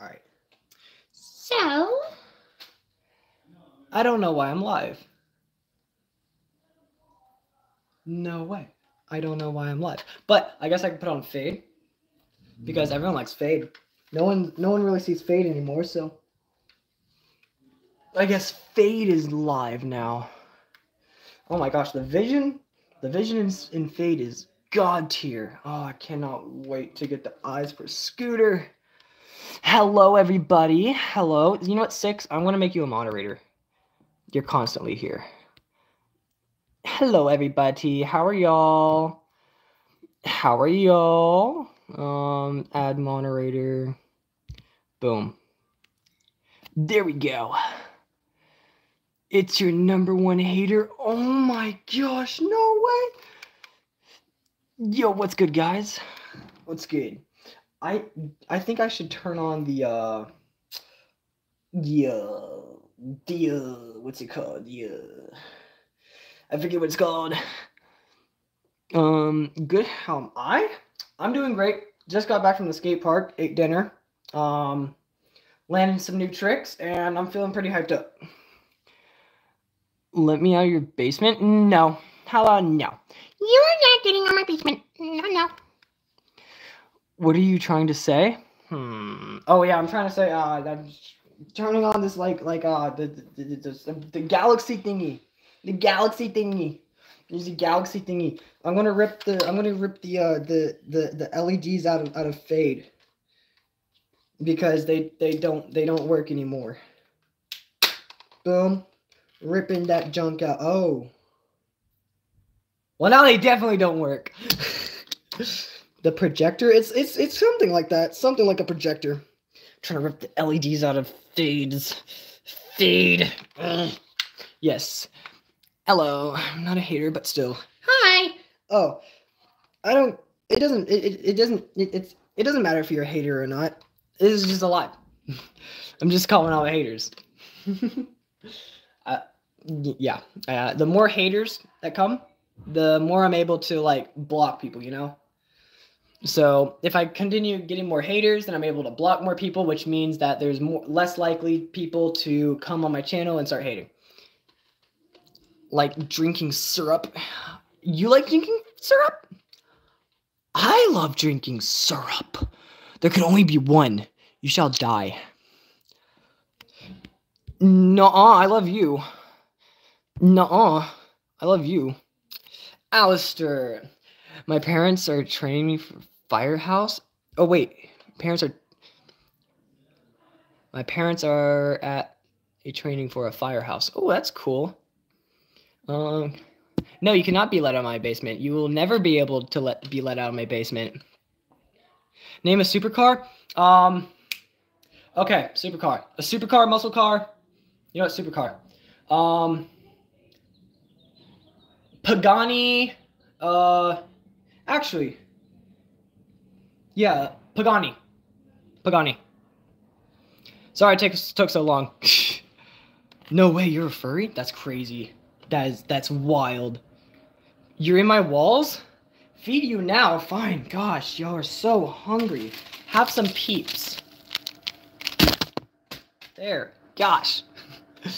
All right. So, I don't know why I'm live. No way. I don't know why I'm live. But I guess I can put on fade because everyone likes fade. No one no one really sees fade anymore, so I guess fade is live now. Oh my gosh, the vision the vision in, in fade is god tier. Oh, I cannot wait to get the eyes for Scooter. Hello everybody. Hello. You know what, Six? I'm gonna make you a moderator. You're constantly here. Hello everybody. How are y'all? How are y'all? Um, add moderator. Boom. There we go. It's your number one hater. Oh my gosh, no way. Yo, what's good, guys? What's good? I I think I should turn on the uh uh the uh what's it called? Uh I forget what it's called. Um good how am I? I'm doing great. Just got back from the skate park, ate dinner, um landed some new tricks, and I'm feeling pretty hyped up. Let me out of your basement? No. How about no? you're not getting on my basement. No, no. What are you trying to say? Hmm. Oh yeah, I'm trying to say uh that turning on this like like uh the the, the, the, the galaxy thingy. The galaxy thingy. There's a galaxy thingy. I'm gonna rip the I'm gonna rip the uh the the, the LEDs out of out of fade. Because they they don't they don't work anymore. Boom. Ripping that junk out. Oh. Well now they definitely don't work. the projector, it's it's it's something like that. Something like a projector. trying to rip the LEDs out of fades. Fade. Ugh. Yes. Hello. I'm not a hater, but still. Hi. Oh, I don't. It doesn't. It, it, it doesn't. It, it's. It doesn't matter if you're a hater or not. This is just a lot. I'm just calling out the haters. uh, yeah. Uh, the more haters that come, the more I'm able to like block people. You know. So if I continue getting more haters, then I'm able to block more people, which means that there's more less likely people to come on my channel and start hating. Like drinking syrup. You like drinking syrup? I love drinking syrup. There can only be one. You shall die. Nuh-uh, I love you. Nuh-uh, I love you. Alistair. My parents are training me for firehouse. Oh wait, parents are. My parents are at a training for a firehouse. Oh, that's cool. Um, no, you cannot be let out of my basement. You will never be able to let be let out of my basement. Name a supercar. Um, okay, supercar. A supercar, muscle car. You know what, supercar. Um, Pagani. Uh, actually, yeah, Pagani. Pagani. Sorry it take, took so long. no way, you're a furry? That's crazy. That is that's wild. You're in my walls? Feed you now. Fine. Gosh, y'all are so hungry. Have some peeps. There. Gosh.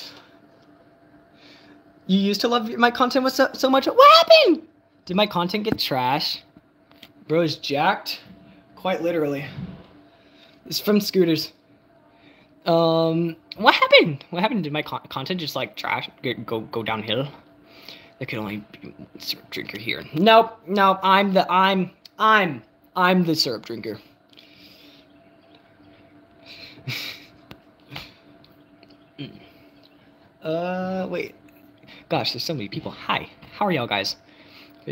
you used to love my content was so, so much. What happened? Did my content get trash? Bro is jacked. Quite literally. It's from scooters. Um, what happened? What happened? Did my con- content just like trash go go downhill? There could only be syrup drinker here. Nope, nope. I'm the I'm I'm I'm the syrup drinker. Mm. uh, wait. Gosh, there's so many people. Hi, how are y'all guys?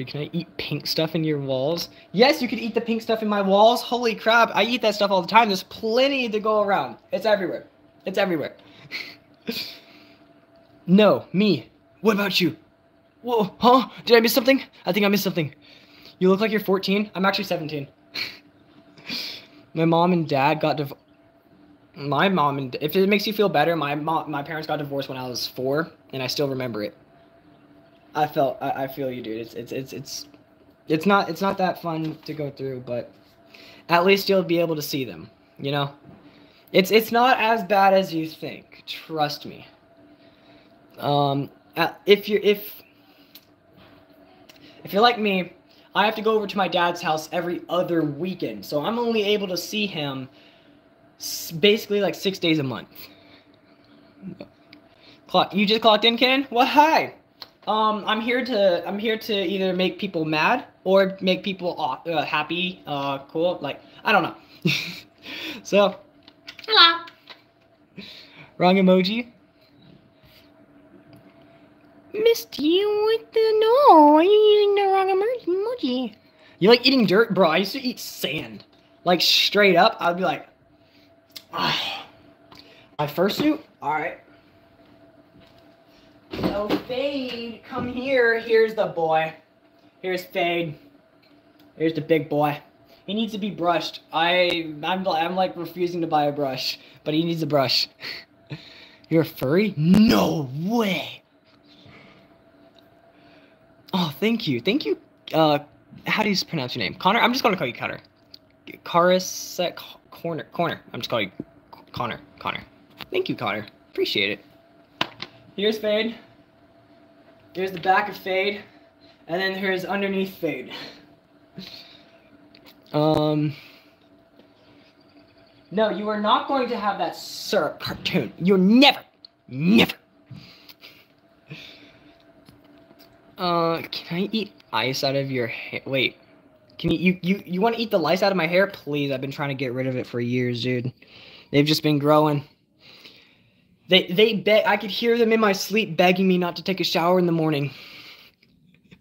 Can I eat pink stuff in your walls? Yes, you can eat the pink stuff in my walls. Holy crap, I eat that stuff all the time. There's plenty to go around. It's everywhere. It's everywhere. no, me. What about you? Whoa, huh? Did I miss something? I think I missed something. You look like you're 14. I'm actually 17. my mom and dad got div- my mom and if it makes you feel better, my mom, my parents got divorced when I was four, and I still remember it. I felt I, I feel you, dude. It's it's it's it's it's not it's not that fun to go through, but at least you'll be able to see them. You know, It's it's not as bad as you think. Trust me. Um, if you're if if you're like me, I have to go over to my dad's house every other weekend, so I'm only able to see him basically like six days a month. Clock. You just clocked in, Ken? Well, hi. Um, I'm here to I'm here to either make people mad or make people uh, happy, uh, cool. Like I don't know. so Hello. wrong emoji. Missed you with the no. Are you using the wrong emoji? You like eating dirt, bro? I used to eat sand, like straight up. I'd be like, ah. my fursuit. All right. So Fade, come here. Here's the boy. Here's Fade. Here's the big boy. He needs to be brushed. I I'm I'm like refusing to buy a brush, but he needs a brush. You're a furry? No way. Oh, thank you. Thank you. Uh how do you pronounce your name? Connor? I'm just gonna call you Connor. Caris Corner Corner. I'm just calling you Connor. Connor. Thank you, Connor. Appreciate it. Here's Fade. Here's the back of Fade. And then here's underneath Fade. Um No, you are not going to have that syrup cartoon. You're never, never. Uh, can I eat ice out of your hair? Wait, can you you you, you want to eat the lice out of my hair? Please, I've been trying to get rid of it for years, dude. They've just been growing. They they beg. I could hear them in my sleep begging me not to take a shower in the morning.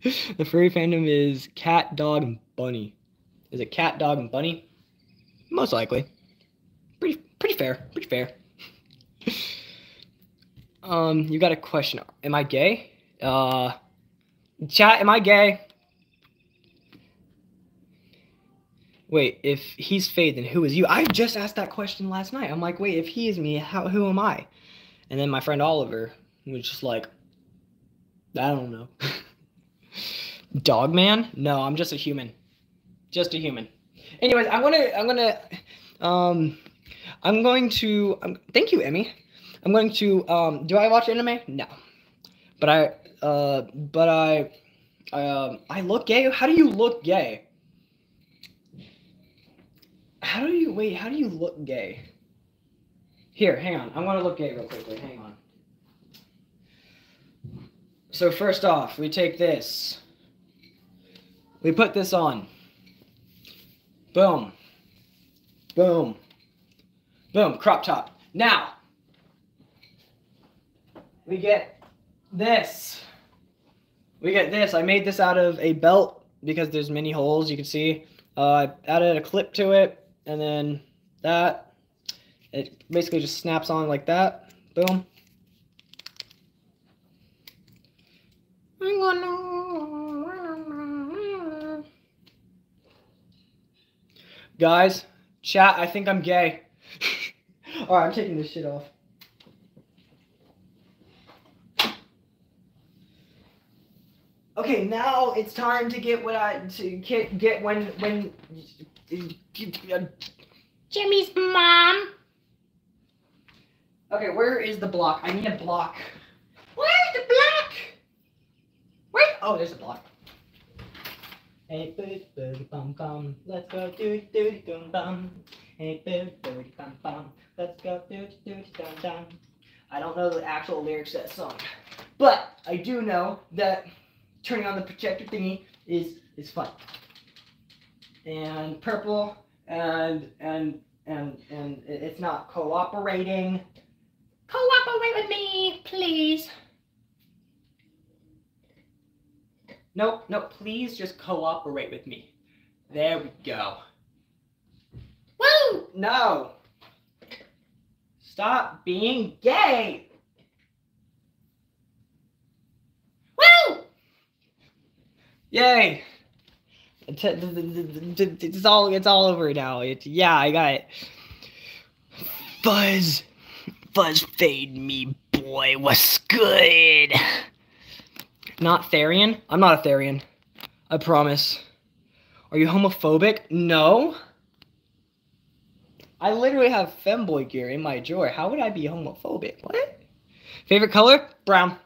the furry fandom is cat, dog, and bunny. Is it cat, dog, and bunny? Most likely. Pretty pretty fair. Pretty fair. um, you got a question. Am I gay? Uh, chat. Am I gay? Wait, if he's Fade, then who is you? I just asked that question last night. I'm like, wait, if he is me, how who am I? And then my friend Oliver was just like, I don't know. Dog man? No, I'm just a human. Just a human. Anyways, I'm gonna I'm gonna um I'm going to um, thank you, Emmy. I'm going to um do I watch anime? No. But I uh but I I um I look gay. How do you look gay? How do you wait? How do you look gay? Here, hang on. I want to look gay real quickly. Hang on. So first off, we take this. We put this on. Boom. Boom. Boom. Crop top. Now we get this. We get this. I made this out of a belt because there's many holes you can see. Uh, I added a clip to it, and then that. It basically just snaps on like that. Boom. Guys, chat, I think I'm gay. Alright, I'm taking this shit off. Okay, now it's time to get what I to get, get when when uh, Jimmy's mom. Okay, where is the block? I need a block. Where's the block? Where? Oh, there's a block. Hey, booty, booty, bum, bum. Let's go, doody, doody, dum, bum. Hey, booty, booty, bum, bum. Let's go, doody, doody, dum, dum. I don't know the actual lyrics to that song, but I do know that turning on the projector thingy is is fun. And purple and and and and it- it's not cooperating. Cooperate with me, please. Nope, nope, please just cooperate with me. There we go. Woo! No. Stop being gay. Woo! Yay. It's, it's all it's all over now. It's yeah, I got it. Fuzz, fuzz, fade me, boy. What's good? Not Therian. I'm not a Therian. I promise. Are you homophobic? No. I literally have femboy gear in my drawer. How would I be homophobic? What? Favorite color? Brown.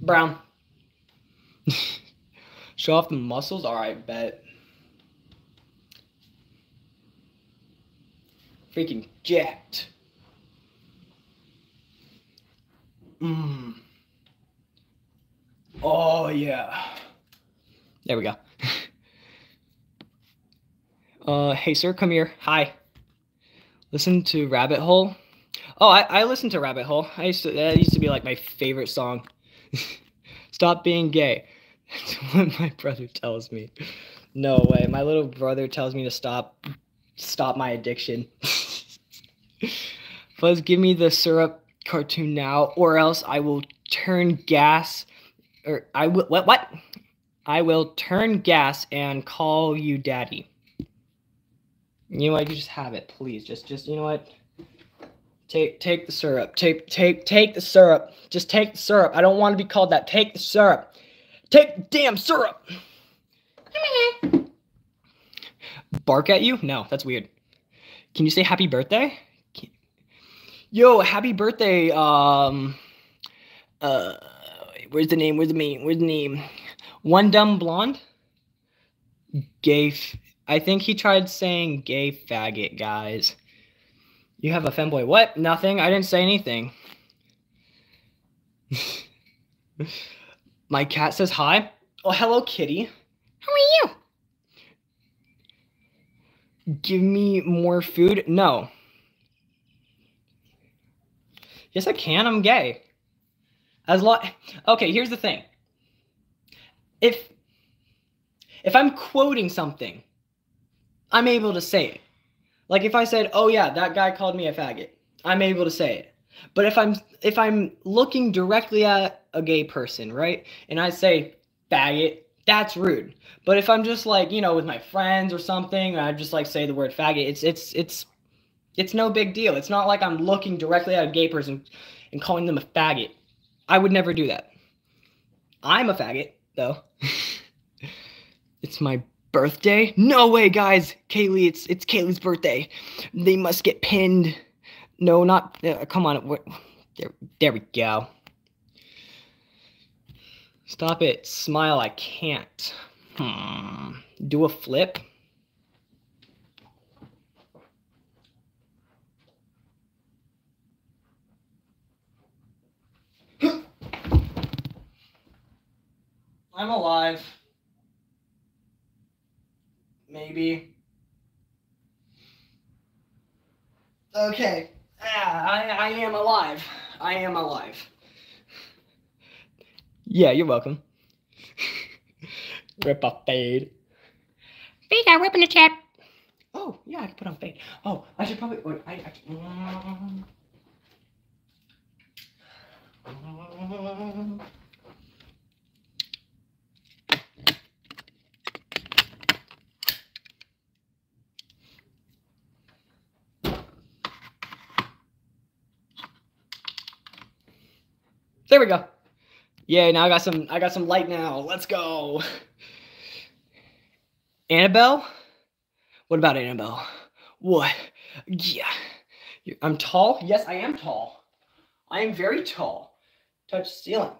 Brown. Show off the muscles? Alright, bet. Freaking jacked. Mmm. Oh, yeah. There we go. uh, hey, sir, come here. Hi. Listen to Rabbit Hole. Oh, I, I listened to Rabbit Hole. I used to that used to be like my favorite song. Stop being gay. That's what my brother tells me. No way. My little brother tells me to stop stop my addiction. Please give me the syrup cartoon now, or else I will turn gas or I will what what? I will turn gas and call you daddy. You know what? You just have it, please. Just just you know what? Take take the syrup. Take take take the syrup. Just take the syrup. I don't want to be called that. Take the syrup. Take the damn syrup. Bark at you? No, that's weird. Can you say happy birthday? Yo, happy birthday. Um uh where's the name? Where's the name? Where's the name? One dumb blonde? Gay I think he tried saying gay faggot, guys. You have a femboy. What? Nothing. I didn't say anything. My cat says hi. Oh, hello, kitty. How are you? Give me more food? No. Yes, I can. I'm gay. As long. Okay, here's the thing. If if I'm quoting something, I'm able to say it. Like if I said, "Oh yeah, that guy called me a faggot," I'm able to say it. But if I'm if I'm looking directly at a gay person, right, and I say faggot, that's rude. But if I'm just like you know with my friends or something, and I just like say the word faggot, it's it's it's it's no big deal. It's not like I'm looking directly at a gay person and calling them a faggot. I would never do that. I'm a faggot though. it's my birthday? No way, guys. Kaylee, it's it's Kaylee's birthday. They must get pinned. No, not. Uh, come on. What? There, there we go. Stop it. Smile. I can't. Hmm. Do a flip. I'm alive. Maybe. Okay. Ah, I, I am alive. I am alive. Yeah, you're welcome. Rip a fade. Fade got rip in the chat. Oh, yeah, I can put on fade. Oh, I should probably. Wait, I, I, mm, mm. There we go. Yeah, now I got some I got some light now. Let's go. Annabelle? What about Annabelle? What? Yeah. I'm tall? Yes, I am tall. I am very tall. Touch ceiling.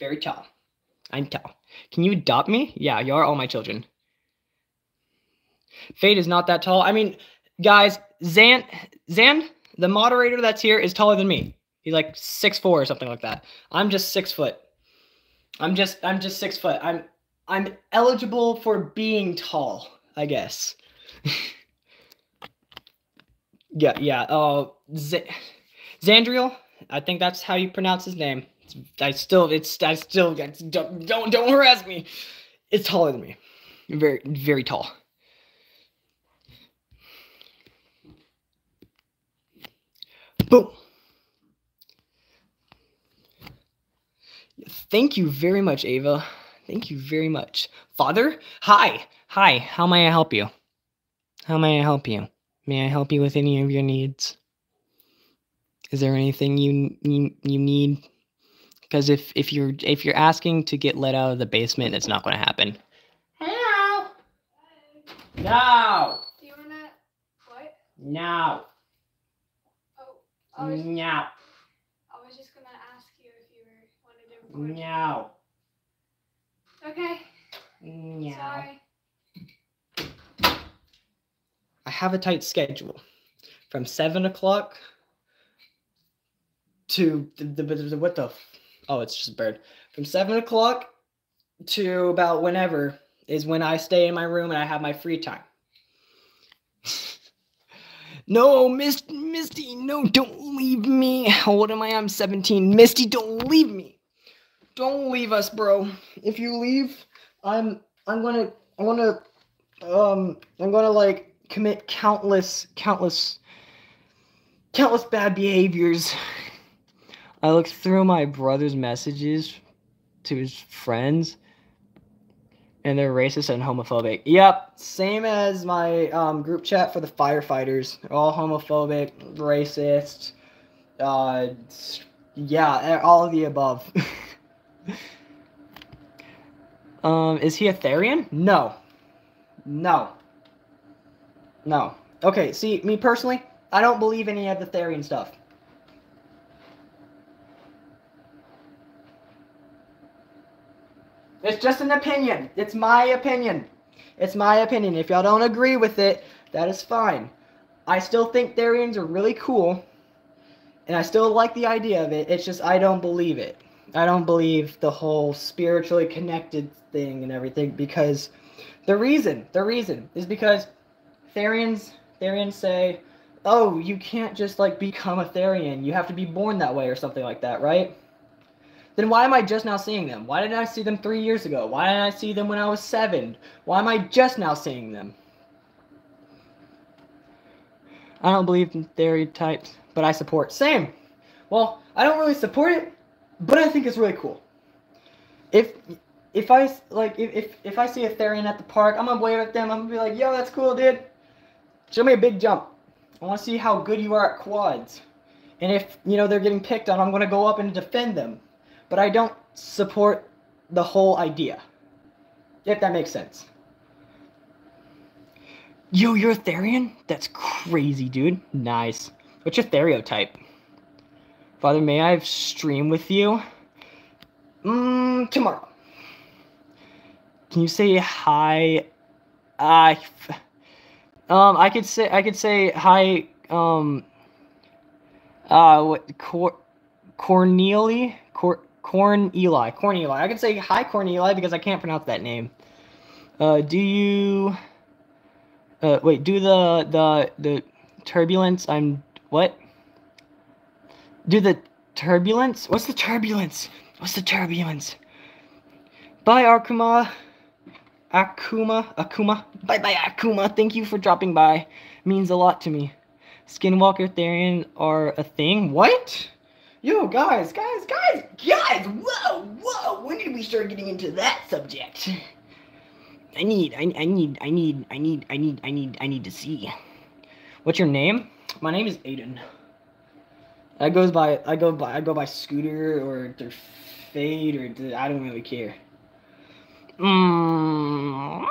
Very tall. I'm tall. Can you adopt me? Yeah, you are all my children. Fate is not that tall. I mean, guys, Zan Zan, the moderator that's here, is taller than me. He's like six four or something like that. I'm just six foot. I'm just I'm just six foot. I'm I'm eligible for being tall, I guess. yeah, yeah. Uh, Z- Zandriel, I think that's how you pronounce his name. It's, I still, it's, I still, it's, don't, don't, don't harass me. It's taller than me. Very, very tall. Boom. Thank you very much, Ava. Thank you very much. Father? Hi. Hi. How may I help you? How may I help you? May I help you with any of your needs? Is there anything you you, you need? Because if if you're if you're asking to get let out of the basement, it's not going to happen. Hello. No. No. Oh, oh I was, No. I was just gonna ask you if you were wanted to record. No. Okay. No. Sorry. I have a tight schedule from seven o'clock to the, the, the- what the oh it's just a bird from seven o'clock to about whenever is when I stay in my room and I have my free time. no, Miss Misty, no, don't leave me. How old am I? I'm 17. Misty, don't leave me. Don't leave us, bro. If you leave, I'm I'm gonna I'm gonna um I'm gonna like commit countless countless countless bad behaviors. I looked through my brother's messages to his friends and they're racist and homophobic. Yep, same as my um, group chat for the firefighters. They're all homophobic, racist. Uh, yeah, all of the above. um, is he a Therian? No. No. No. Okay, see, me personally, I don't believe any of the Therian stuff. It's just an opinion. It's my opinion. It's my opinion. If y'all don't agree with it, that is fine. I still think Therians are really cool, and I still like the idea of it. It's just I don't believe it. I don't believe the whole spiritually connected thing and everything because the reason, the reason is because Therians, Therians say, "Oh, you can't just like become a Therian. You have to be born that way or something like that, right?" Then why am I just now seeing them? Why didn't I see them three years ago? Why didn't I see them when I was seven? Why am I just now seeing them? I don't believe in types, but I support. Same. Well, I don't really support it, but I think it's really cool. If if I like if if, if I see a Therian at the park, I'm gonna wave at them. I'm gonna be like, "Yo, that's cool, dude. Show me a big jump. I want to see how good you are at quads." And if you know they're getting picked on, I'm gonna go up and defend them. But I don't support the whole idea. If that makes sense. Yo, you're a Therian? That's crazy, dude. Nice. What's your Theriotype? Father, may I stream with you? Mmm, tomorrow. Can you say hi? I, um, I could say I could say hi. Um, uh, what? Cor, Cornelia? Cor, Corn Eli. Corn Eli. I could say hi, Corn Eli, because I can't pronounce that name. Uh, do you? Uh, wait. Do the the the turbulence? I'm what? Do the turbulence? What's the turbulence? What's the turbulence? Bye, Akuma. Akuma. Akuma. Bye bye, Akuma. Thank you for dropping by. Means a lot to me. Skinwalker Therian are a thing? What? Yo, guys, guys, guys, guys! Whoa, whoa! When did we start getting into that subject? I need, I, I need, I need, I need, I need, I need, I need to see. What's your name? My name is Aiden. I goes by, I go by, I go by Scooter or the Fade or I don't really care. Mm,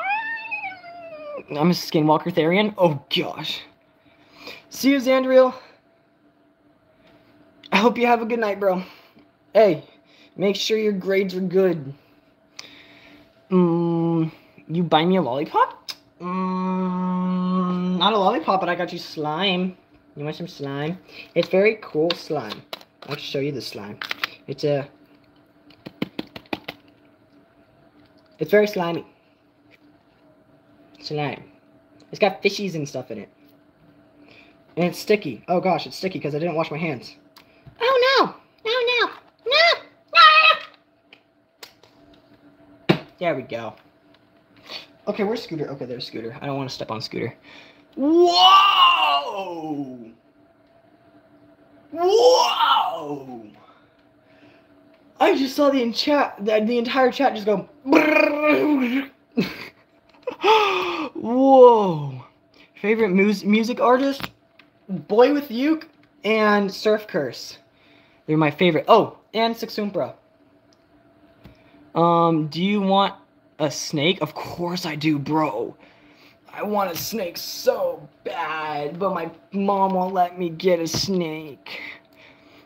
I'm a Skinwalker Therian. Oh gosh. See you, Xandriel. I hope you have a good night, bro. Hey, make sure your grades are good. Mm, you buy me a lollipop? Mm, not a lollipop, but I got you slime. You want some slime? It's very cool slime. I'll show you the slime. It's a. It's very slimy. Slime. It's got fishies and stuff in it. And it's sticky. Oh gosh, it's sticky because I didn't wash my hands. Oh no! Oh no, no! No! No! There we go. Okay, where's Scooter? Okay, there's Scooter. I don't want to step on Scooter. Whoa! Whoa! I just saw the in chat, the, the entire chat just go. Whoa! Favorite mus- music artist? Boy with Uke and Surf Curse. They're my favorite. Oh, and Sixumpra. Um, do you want a snake? Of course I do, bro. I want a snake so bad, but my mom won't let me get a snake.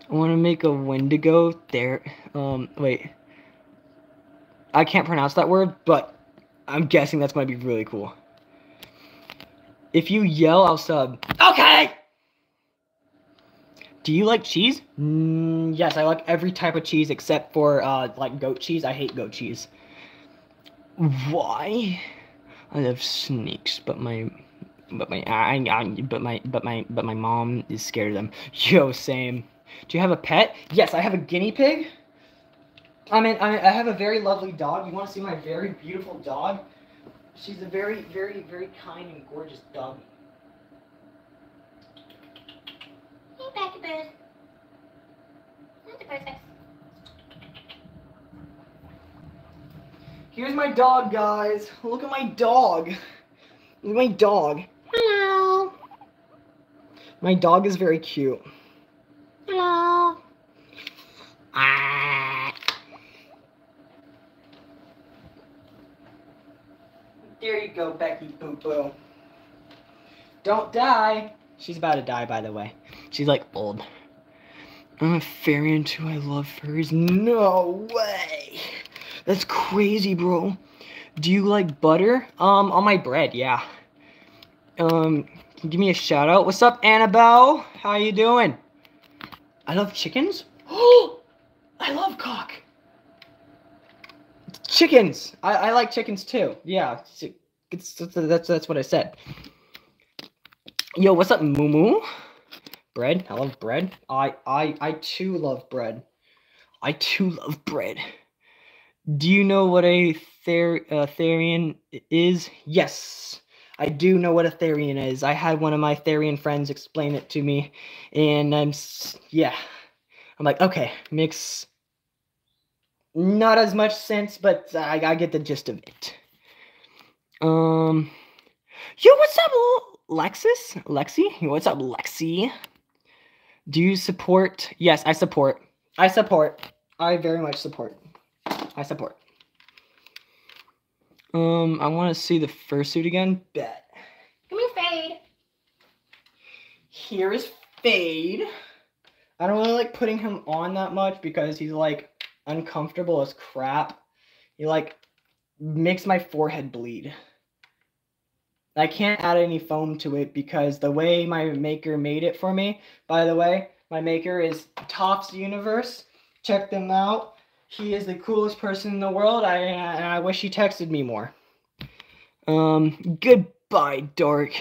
I want to make a Wendigo there. Um, wait. I can't pronounce that word, but I'm guessing that's going to be really cool. If you yell, I'll sub. Okay! Do you like cheese? Mm, yes, I like every type of cheese except for uh, like goat cheese. I hate goat cheese. Why? I love snakes, but my, but my, I, I, but my, but my, but my mom is scared of them. Yo, same. Do you have a pet? Yes, I have a guinea pig. I mean, I, I have a very lovely dog. You want to see my very beautiful dog? She's a very, very, very kind and gorgeous dog. Hey, Packy Bird. Not the bird Here's my dog, guys. Look at my dog. Look at my dog. Hello. My dog is very cute. Hello. Ah. There you go, Becky Boo Boo. Don't die. She's about to die, by the way. She's like old. I'm a fairy too. I love furries. No way. That's crazy, bro. Do you like butter? Um, on my bread, yeah. Um, give me a shout out? What's up, Annabelle? How are you doing? I love chickens. Oh, I love cock. Chickens. I, I like chickens too. Yeah, it's, that's that's what I said. Yo, what's up, Moo Moo? Bread. I love bread. I I I too love bread. I too love bread. Do you know what a ther uh, Therian is? Yes, I do know what a Therian is. I had one of my Therian friends explain it to me, and I'm yeah. I'm like, okay, makes not as much sense, but I, I get the gist of it. Um, yo, what's up, Lexus? Lexi? What's up, Lexi? Do you support? Yes, I support. I support. I very much support. I support. Um, I want to see the fursuit again. Bet. Come here, Fade. Here is Fade. I don't really like putting him on that much because he's like uncomfortable as crap. He like makes my forehead bleed. I can't add any foam to it because the way my maker made it for me, by the way, my maker is Tops Universe. Check them out. He is the coolest person in the world. I and I wish he texted me more. Um, goodbye, Dark.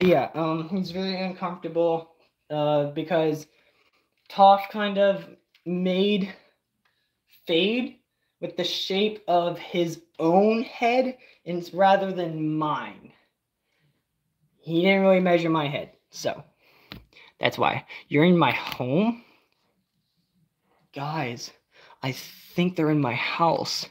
Yeah, um, he's very uncomfortable, uh, because Toph kind of made Fade with the shape of his own head, and rather than mine. He didn't really measure my head, so that's why. You're in my home? Guys, I think they're in my house.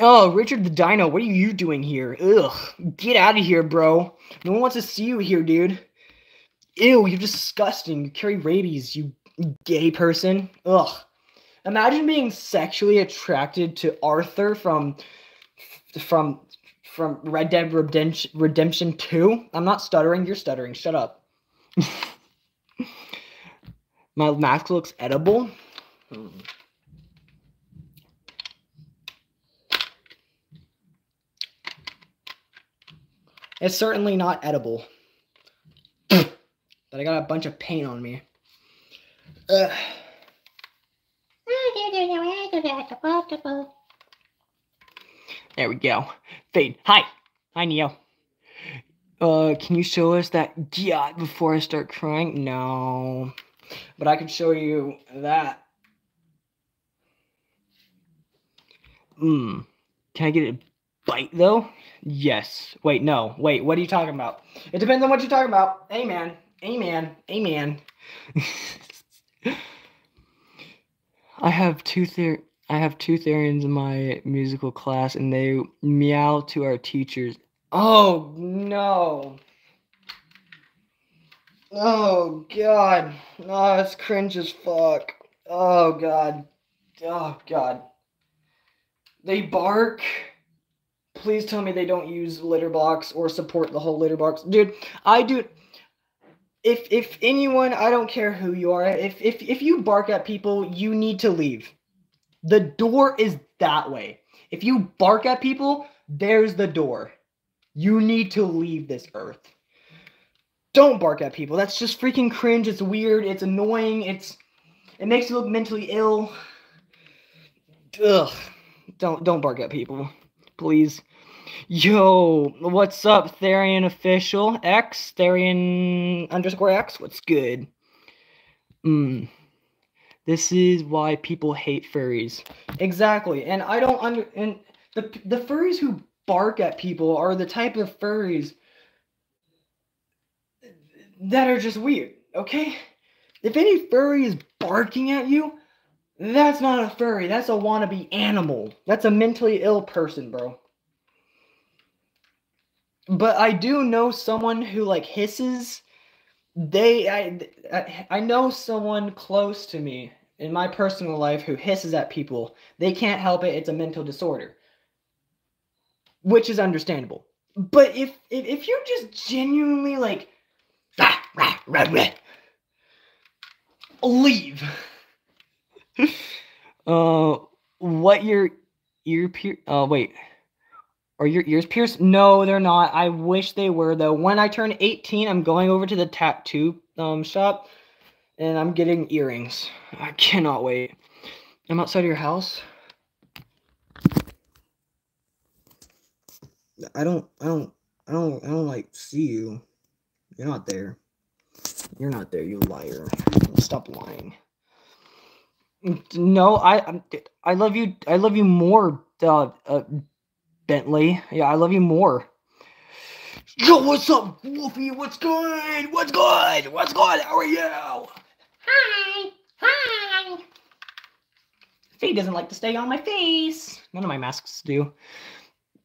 Oh, Richard the Dino, what are you doing here? Ugh, get out of here, bro. No one wants to see you here, dude. Ew, you're disgusting. You carry rabies, you gay person. Ugh. Imagine being sexually attracted to Arthur from from from Red Dead Redemption, Redemption 2. I'm not stuttering, you're stuttering. Shut up. My mask looks edible. Hmm. It's certainly not edible. but I got a bunch of paint on me. Ugh. There we go. Fade. Hi. Hi, Neo. Uh, can you show us that yacht before I start crying? No. But I can show you that. Mmm. Can I get a bite, though? Yes. Wait, no. Wait, what are you talking about? It depends on what you're talking about. Amen. Amen. Amen. I have two ther- I have two Therians in my musical class, and they meow to our teachers. Oh no! Oh god! Oh, it's cringe as fuck. Oh god! Oh god! They bark. Please tell me they don't use litter box or support the whole litter box. Dude, I do if if anyone, I don't care who you are, if if if you bark at people, you need to leave. The door is that way. If you bark at people, there's the door. You need to leave this earth. Don't bark at people. That's just freaking cringe. It's weird. It's annoying. It's it makes you look mentally ill. Ugh. Don't don't bark at people. Please. Yo, what's up, Therian official X Therian underscore X? What's good? Mm. This is why people hate furries. Exactly, and I don't under and the the furries who bark at people are the type of furries that are just weird. Okay, if any furry is barking at you, that's not a furry. That's a wannabe animal. That's a mentally ill person, bro. But I do know someone who like hisses. They, I, I, know someone close to me in my personal life who hisses at people. They can't help it. It's a mental disorder, which is understandable. But if if, if you're just genuinely like, rah, rah, rah, rah, leave. uh, what your ear pier? Oh wait. Are your ears pierced? No, they're not. I wish they were though. When I turn 18, I'm going over to the tattoo um shop and I'm getting earrings. I cannot wait. I'm outside of your house. I don't I don't I don't I don't like see you. You're not there. You're not there, you liar. Stop lying. No, I I love you. I love you more, uh, uh, Bentley. Yeah, I love you more. Yo, what's up, Wolfie? What's good? What's good? What's good? How are you? Hi. Hi. Fade doesn't like to stay on my face. None of my masks do.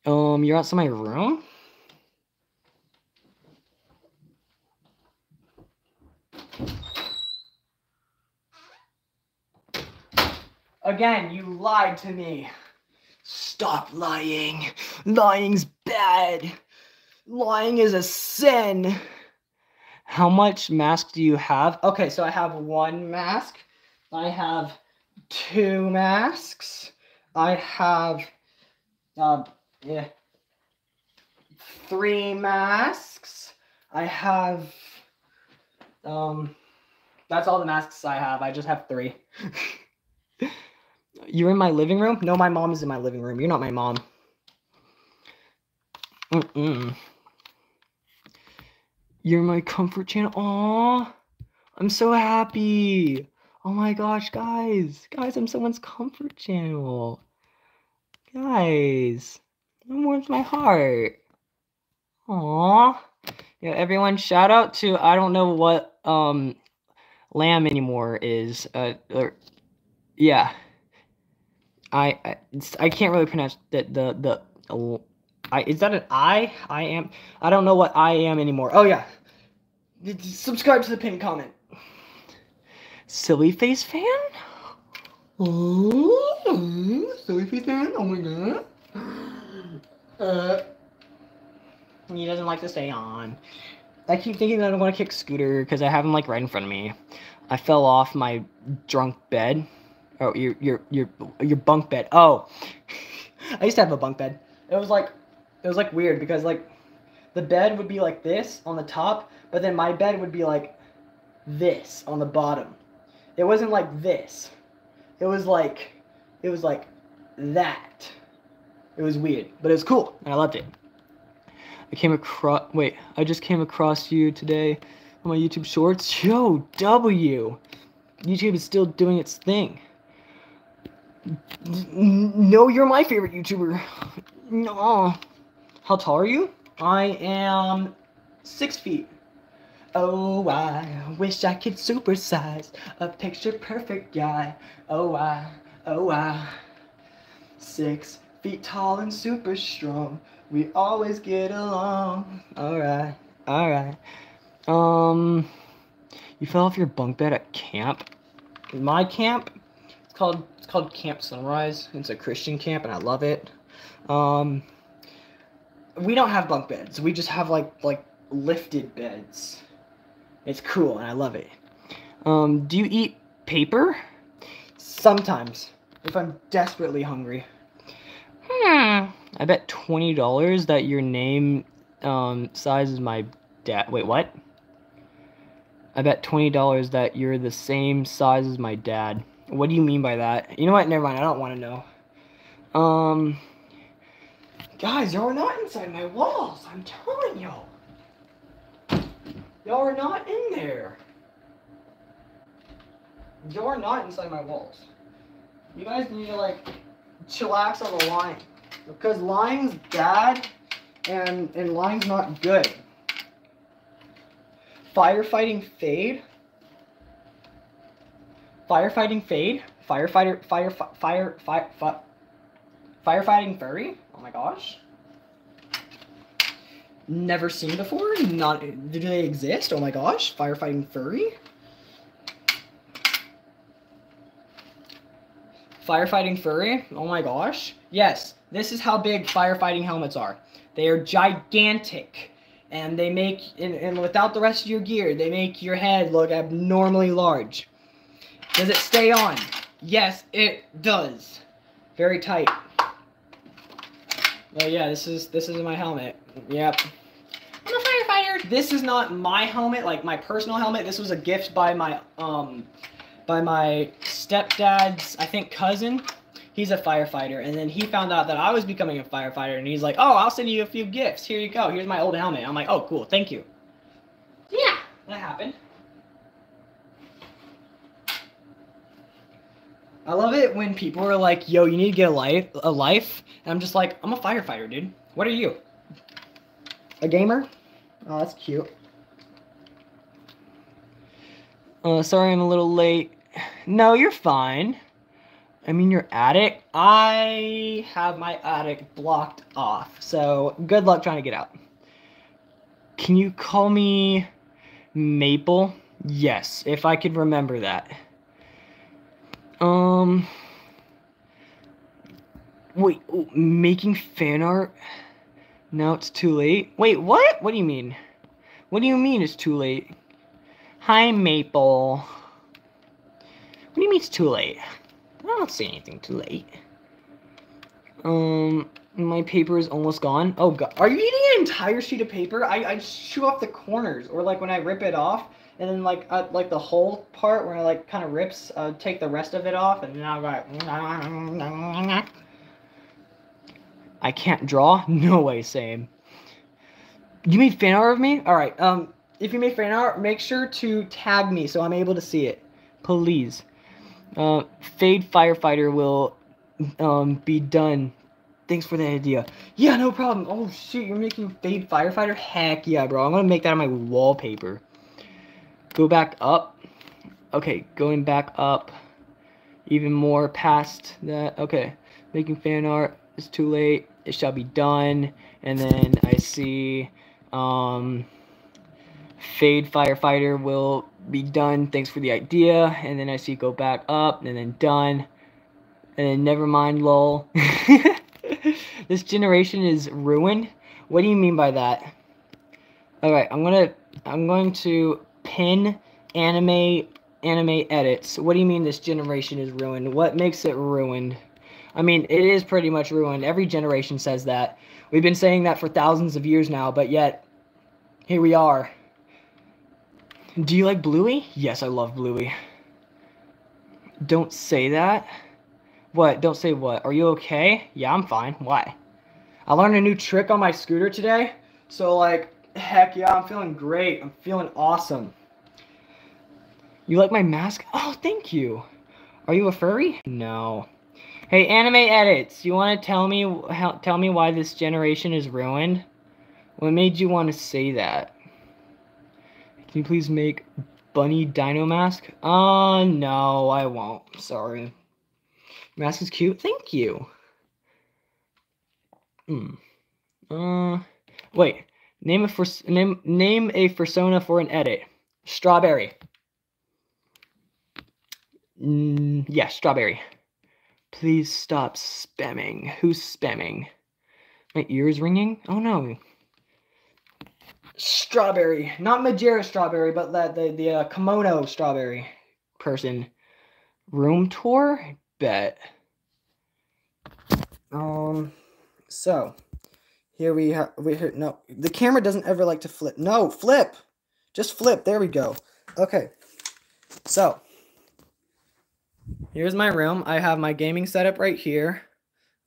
Um, you're outside my room. Again, you lied to me. Stop lying. Lying's bad. Lying is a sin. How much mask do you have? Okay, so I have one mask. I have two masks. I have uh, yeah, three masks. I have um that's all the masks I have. I just have three. You're in my living room? No, my mom is in my living room. You're not my mom. Mm-mm. You're my comfort channel. Aw, I'm so happy. Oh my gosh, guys. Guys, I'm someone's comfort channel. Guys, that warms my heart. Aw. Yeah, everyone, shout out to, I don't know what um lamb anymore is. Uh, or, yeah. I I, I can't really pronounce the the the. I is that an I? I am. I don't know what I am anymore. Oh yeah. Subscribe to the pinned comment. Silly face fan. Oh, silly face fan. Oh my god. Uh, he doesn't like to stay on. I keep thinking that I'm gonna kick Scooter because I have him like right in front of me. I fell off my drunk bed Oh, your your your your bunk bed. Oh, I used to have a bunk bed. It was like it was like weird because like the bed would be like this on the top, but then my bed would be like this on the bottom. It wasn't like this. It was like it was like that. It was weird, but it was cool, and I loved it. I came across. Wait, I just came across you today on my YouTube Shorts. Yo, W. YouTube is still doing its thing. No, you're my favorite YouTuber. No. How tall are you? I am six feet. Oh, I wish I could supersize a picture perfect guy. Oh, I, oh, I. Six feet tall and super strong. We always get along. Alright, alright. Um, you fell off your bunk bed at camp? My camp? It's called it's called Camp Sunrise. It's a Christian camp, and I love it. Um, we don't have bunk beds. We just have like like lifted beds. It's cool and I love it. Um, do you eat paper? Sometimes, if I'm desperately hungry. Hmm. I bet twenty dollars that your name um size is my dad. Wait, what? I bet twenty dollars that you're the same size as my dad. What do you mean by that? You know what? Never mind. I don't want to know. Um, guys, y'all are not inside my walls. I'm telling y'all. Y'all are not in there. Y'all are not inside my walls. You guys need to like chillax on the line because lying's bad and and lying's not good. Firefighting fade. Firefighting fade. Firefighter fire fi- fire fire fi- firefighting furry. Oh my gosh. Never seen before. Not do they exist? Oh my gosh. Firefighting furry. Firefighting furry? Oh my gosh. Yes, this is how big firefighting helmets are. They are gigantic. And they make, and, and without the rest of your gear, they make your head look abnormally large. Does it stay on? Yes, it does. Very tight. Oh yeah, this is this is my helmet. Yep. I'm a firefighter. This is not my helmet, like my personal helmet. This was a gift by my um by my stepdad's, I think, cousin. He's a firefighter, and then he found out that I was becoming a firefighter, and he's like, "Oh, I'll send you a few gifts. Here you go. Here's my old helmet." I'm like, "Oh, cool. Thank you." Yeah, that happened. I love it when people are like, "Yo, you need to get a life." A life, and I'm just like, "I'm a firefighter, dude. What are you? A gamer? Oh, that's cute." Uh, sorry, I'm a little late. No, you're fine. I mean, your attic? I have my attic blocked off, so good luck trying to get out. Can you call me Maple? Yes, if I could remember that. Um. Wait, oh, making fan art? Now it's too late? Wait, what? What do you mean? What do you mean it's too late? Hi, Maple. What do you mean it's too late? I don't see anything too late. Um, my paper is almost gone. Oh god, are you eating an entire sheet of paper? I I chew off the corners, or like when I rip it off, and then like uh, like the whole part where it like kind of rips, uh, take the rest of it off, and then I'll go. Like, I can't draw. No way, same. You made fan art of me? All right. Um, if you made fan art, make sure to tag me so I'm able to see it, please. Uh, Fade Firefighter will um, be done. Thanks for the idea. Yeah, no problem. Oh shoot, you're making Fade Firefighter? Heck yeah, bro. I'm gonna make that on my wallpaper. Go back up. Okay, going back up. Even more past that. Okay, making fan art is too late. It shall be done. And then I see um, Fade Firefighter will be done. Thanks for the idea. And then I see go back up and then done. And then never mind, lol. this generation is ruined. What do you mean by that? Alright, I'm gonna I'm going to pin anime anime edits. What do you mean this generation is ruined? What makes it ruined? I mean, it is pretty much ruined. Every generation says that. We've been saying that for thousands of years now, but yet here we are. Do you like Bluey? Yes, I love Bluey. Don't say that. What? Don't say what? Are you okay? Yeah, I'm fine. Why? I learned a new trick on my scooter today. So, like, heck yeah, I'm feeling great. I'm feeling awesome. You like my mask? Oh, thank you. Are you a furry? No. Hey, anime edits. You want to tell me how, tell me why this generation is ruined? What made you want to say that? Can you please make bunny dino mask? Uh, no, I won't. Sorry. Mask is cute. Thank you. Hmm. Uh, wait. Name a fers- name name a persona for an edit. Strawberry. Mm, yeah, strawberry. Please stop spamming. Who's spamming? My ears ringing? Oh no. Strawberry. Not Majera strawberry, but the, the, the uh, kimono strawberry person. Room tour? Bet. Um, so here we have, we here, no, the camera doesn't ever like to flip. No, flip. Just flip. There we go. Okay. So here's my room. I have my gaming setup right here,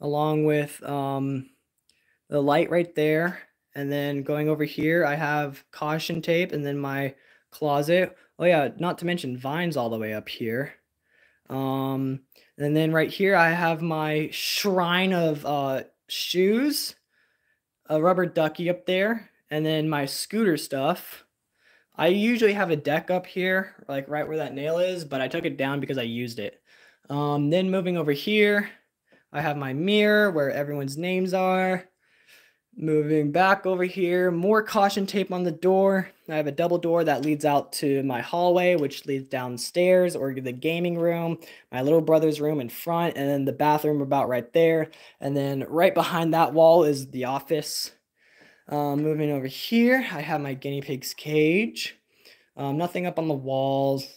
along with um, the light right there. And then going over here, I have caution tape and then my closet. Oh yeah, not to mention vines all the way up here. Um, and then right here, I have my shrine of uh, shoes, a rubber ducky up there, and then my scooter stuff. I usually have a deck up here, like right where that nail is, but I took it down because I used it. Um, then moving over here, I have my mirror where everyone's names are. Moving back over here, more caution tape on the door. I have a double door that leads out to my hallway, which leads downstairs or the gaming room, my little brother's room in front, and then the bathroom about right there. And then right behind that wall is the office. Um, moving over here, I have my guinea pig's cage. Um, nothing up on the walls,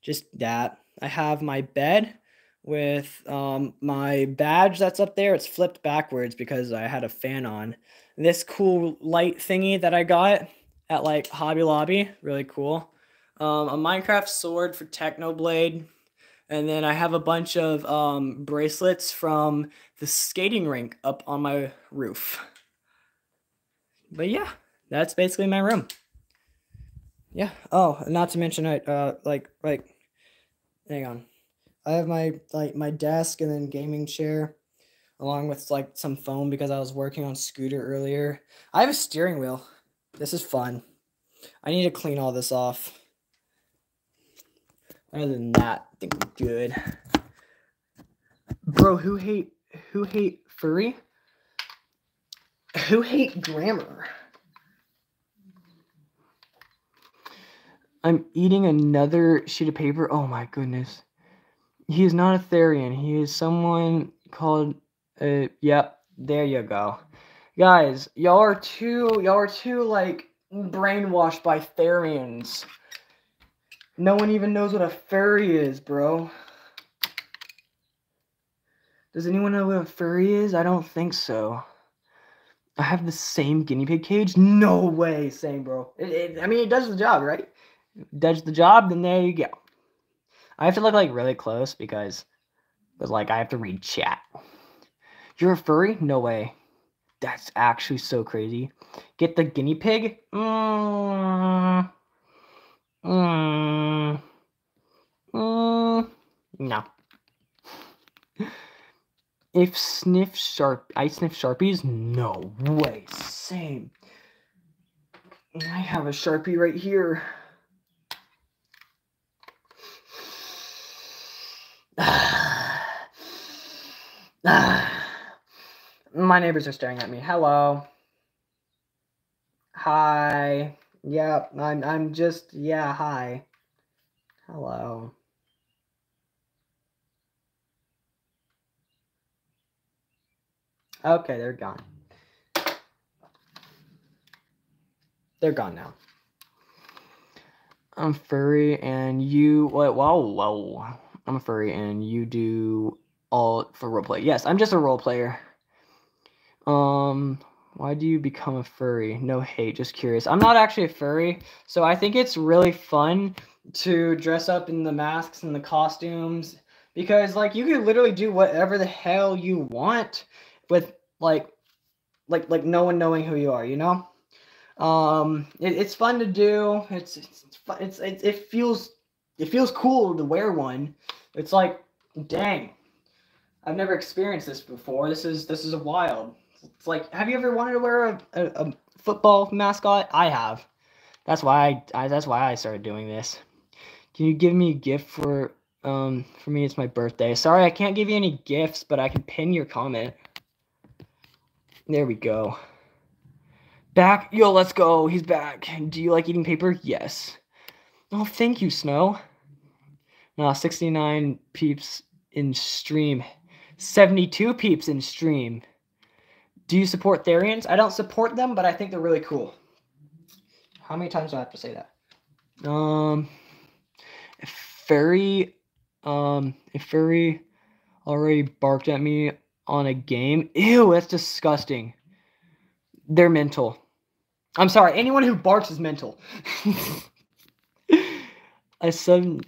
just that. I have my bed with um, my badge that's up there. It's flipped backwards because I had a fan on. This cool light thingy that I got at like Hobby Lobby, really cool. Um, a Minecraft sword for Technoblade. And then I have a bunch of um, bracelets from the skating rink up on my roof but yeah, that's basically my room. Yeah. Oh, not to mention I uh like like hang on. I have my like my desk and then gaming chair along with like some foam because I was working on scooter earlier. I have a steering wheel. This is fun. I need to clean all this off. Other than that, I think we're good. Bro, who hate who hate furry? Who hate grammar? I'm eating another sheet of paper. Oh my goodness. He is not a Therian. He is someone called uh yep, there you go. Guys, y'all are too y'all are too like brainwashed by Therians. No one even knows what a furry is, bro. Does anyone know what a furry is? I don't think so. I have the same guinea pig cage? No way, same bro. It, it, I mean, it does the job, right? does the job, then there you go. I have to look like really close because, but like I have to read chat. You're a furry? No way. That's actually so crazy. Get the guinea pig? Mm, mm, mm, no. If sniff sharp, I sniff sharpies. No way. Same. I have a sharpie right here. My neighbors are staring at me. Hello. Hi. Yep, I'm I'm just yeah, hi. Hello. Okay, they're gone. They're gone now. I'm furry and you wait, whoa, whoa. I'm a furry and you do all for role play. Yes, I'm just a role player. Um, why do you become a furry? No hate, just curious. I'm not actually a furry, so I think it's really fun to dress up in the masks and the costumes because like you can literally do whatever the hell you want with like like like no one knowing who you are, you know? Um it, it's fun to do. It's it's it's, it, it feels it feels cool to wear one. It's like dang. I've never experienced this before. This is this is a wild. It's like have you ever wanted to wear a, a, a football mascot? I have. That's why I, I that's why I started doing this. Can you give me a gift for um for me it's my birthday. Sorry, I can't give you any gifts, but I can pin your comment. There we go. Back. Yo, let's go. He's back. Do you like eating paper? Yes. Oh, thank you, Snow. Now, 69 peeps in stream. 72 peeps in stream. Do you support Therians? I don't support them, but I think they're really cool. How many times do I have to say that? Um, fairy, um, if fairy already barked at me on a game, ew, that's disgusting. They're mental. I'm sorry, anyone who barks is mental. I sub,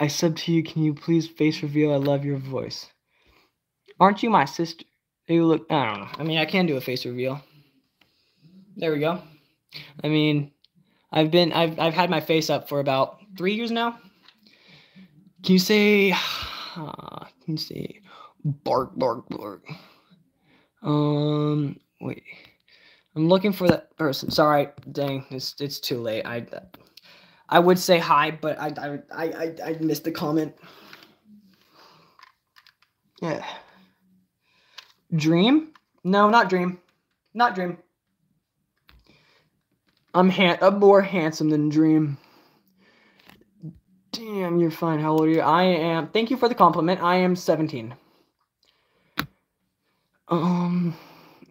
I sub to you. Can you please face reveal? I love your voice. Aren't you my sister? You look. I don't know. I mean, I can do a face reveal. There we go. I mean, I've been. I've I've had my face up for about three years now. Can you say? Uh, can you say? Bark, bark, bark. Um, wait. I'm looking for that person. Sorry, dang, it's it's too late. I I would say hi, but I I I I, I missed the comment. Yeah. Dream? No, not dream. Not dream. I'm han- I'm more handsome than Dream. Damn, you're fine. How old are you? I am. Thank you for the compliment. I am 17. Um,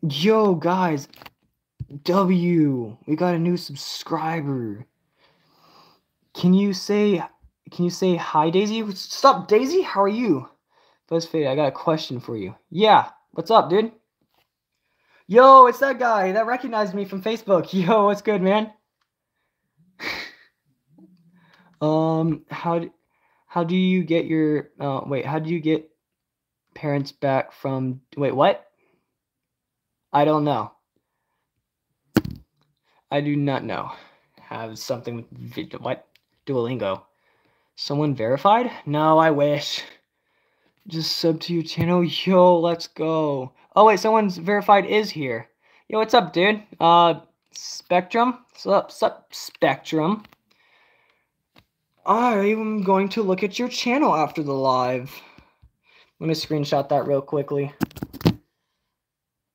yo, guys. W, we got a new subscriber. Can you say, can you say hi, Daisy? Stop, Daisy. How are you? FuzzFade, I got a question for you. Yeah, what's up, dude? Yo, it's that guy that recognized me from Facebook. Yo, what's good, man? um, how do, how do you get your uh wait, how do you get parents back from wait, what? I don't know. I do not know. Have something with what? Duolingo. Someone verified? No, I wish. Just sub to your channel. Yo, let's go. Oh wait, someone's verified is here. Yo, what's up, dude? Uh, Spectrum. Sup, sup, Spectrum. I'm going to look at your channel after the live. Let me screenshot that real quickly.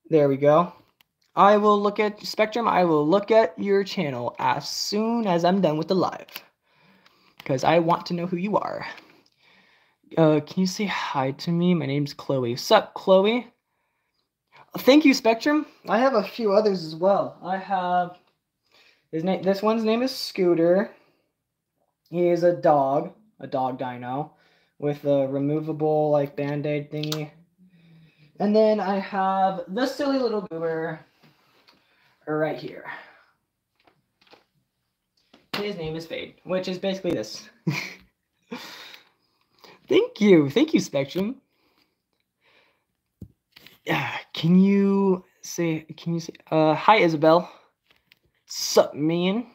There we go. I will look at Spectrum. I will look at your channel as soon as I'm done with the live. Because I want to know who you are. Uh, can you say hi to me? My name's Chloe. Sup, Chloe? Thank you, Spectrum. I have a few others as well. I have his name. This one's name is Scooter. He is a dog, a dog dino, with a removable like band-aid thingy. And then I have the silly little goober right here. His name is Fade, which is basically this. Thank you. Thank you, Spectrum. Yeah, can you say can you say uh hi Isabel? Sup man?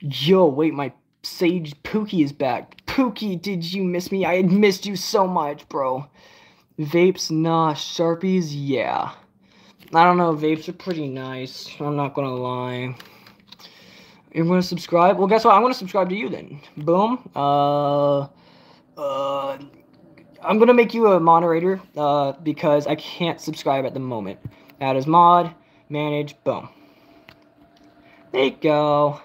Yo, wait, my Sage Pookie is back. Pookie, did you miss me? I had missed you so much, bro. Vapes, nah. Sharpies, yeah. I don't know, vapes are pretty nice. I'm not gonna lie. You're gonna subscribe? Well, guess what? I'm gonna subscribe to you then. Boom. Uh, uh, I'm gonna make you a moderator uh, because I can't subscribe at the moment. Add as mod, manage, boom. There you go.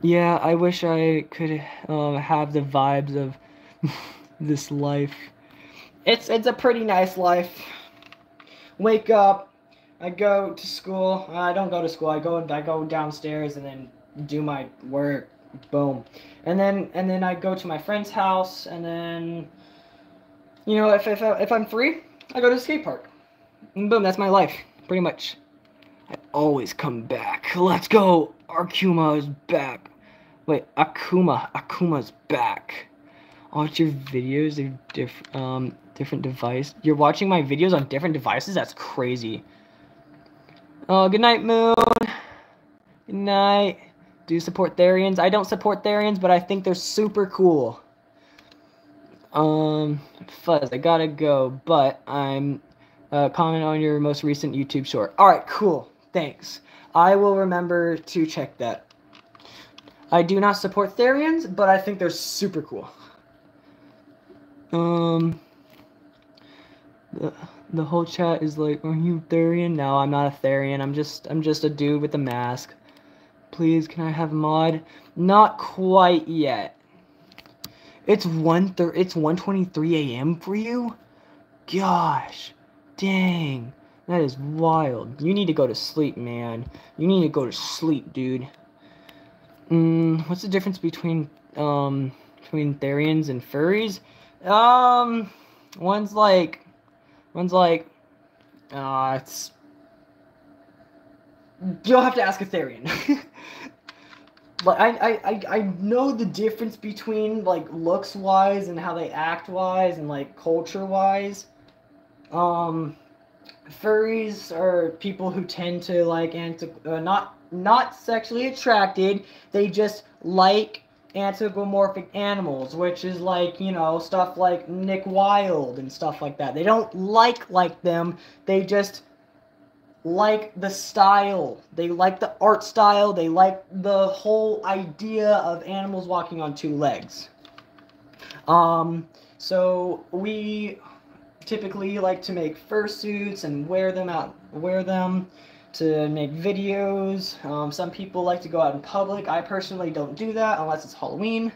Yeah, I wish I could um, have the vibes of this life. It's it's a pretty nice life. Wake up, I go to school. I don't go to school. I go I go downstairs and then do my work. Boom, and then and then I go to my friend's house and then, you know, if if if I'm free, I go to the skate park. And boom, that's my life, pretty much. I always come back. Let's go. Arkuma is back. Wait, Akuma. Akuma's back. Watch your videos are different um different device. You're watching my videos on different devices? That's crazy. Oh, good night, Moon. Good night. Do you support Therians? I don't support Therians, but I think they're super cool. Um, Fuzz, I gotta go, but I'm uh, comment on your most recent YouTube short. All right, cool. Thanks. I will remember to check that. I do not support Therians, but I think they're super cool. Um, the, the whole chat is like, "Are you Therian?" No, I'm not a Therian. I'm just I'm just a dude with a mask. Please, can I have mod? Not quite yet. It's one thir- It's 1:23 a.m. for you. Gosh, Dang. That is wild. You need to go to sleep, man. You need to go to sleep, dude. Mm, what's the difference between um between Therians and furries? Um, one's like, one's like, uh, it's. You'll have to ask a Therian. like I, I, I, I know the difference between like looks wise and how they act wise and like culture wise. Um, furries are people who tend to like anti- uh, not not sexually attracted. They just like anthropomorphic animals, which is like, you know, stuff like Nick Wilde and stuff like that. They don't like like them. They just like the style. They like the art style. They like the whole idea of animals walking on two legs. Um, so we typically like to make fursuits and wear them out, wear them to make videos. Um, some people like to go out in public. I personally don't do that unless it's Halloween.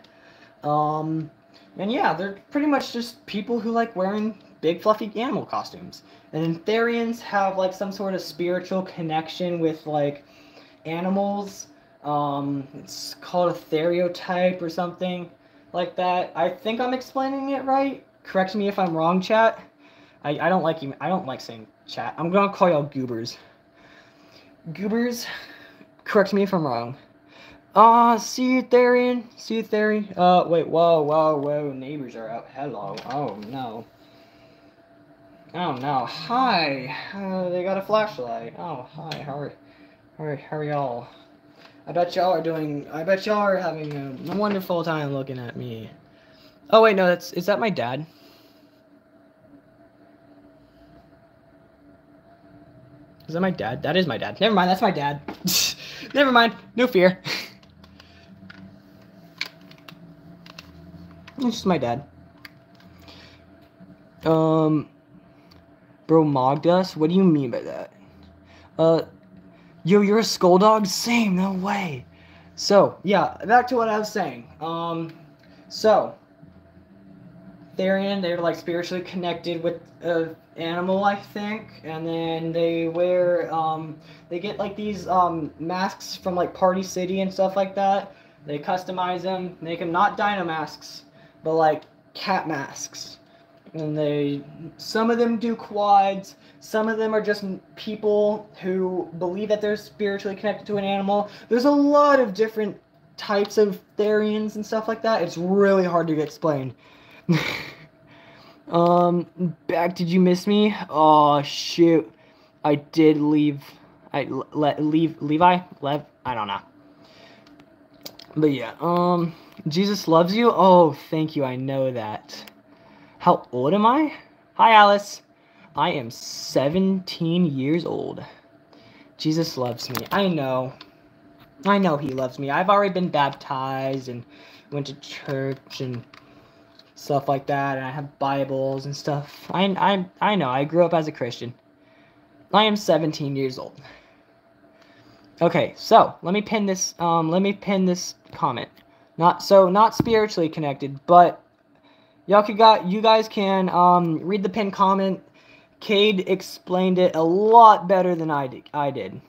Um, and yeah, they're pretty much just people who like wearing big fluffy animal costumes. And Therians have like some sort of spiritual connection with like animals. Um, it's called a theriotype or something like that. I think I'm explaining it right. Correct me if I'm wrong, chat. I, I don't like you. I don't like saying chat. I'm gonna call y'all goobers. Goobers, correct me if I'm wrong. Ah, uh, see you, Therian. See you, Therian. Uh, wait, whoa, whoa, whoa. Neighbors are out. Hello. Oh, no. Oh, no. Hi. Uh, they got a flashlight. Oh, hi. How are, how are, how are y'all? I bet y'all are doing, I bet y'all are having a, wonderful time looking at me. Oh, wait, no, that's, is that my dad? Is that my dad? That is my dad. Never mind, that's my dad. Never mind, no fear. it's just my dad. Um, bro, Mogdus? What do you mean by that? Uh, yo, you're a skull dog? Same, no way. So, yeah, back to what I was saying. Um, so, Therian, they're like spiritually connected with uh, animal, I think, and then they wear, um, they get like these um, masks from like Party City and stuff like that. They customize them, make them not dino masks, but like cat masks. And they, some of them do quads, some of them are just people who believe that they're spiritually connected to an animal. There's a lot of different types of Therians and stuff like that. It's really hard to explain. Um, back, did you miss me? Oh, shoot. I did leave. I let leave Levi? Lev? I don't know. But yeah, um, Jesus loves you? Oh, thank you. I know that. How old am I? Hi, Alice. I am 17 years old. Jesus loves me. I know. I know he loves me. I've already been baptized and went to church and stuff like that, and I have Bibles and stuff. I, I, I know, I grew up as a Christian. I am 17 years old. Okay, so let me pin this. Um, let me pin this comment. Not so, not spiritually connected, but y'all could got you guys can um read the pinned comment. Cade explained it a lot better than I did. I did.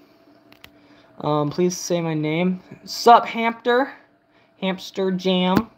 Um, please say my name. Sup, Hamster, Hamster Jam.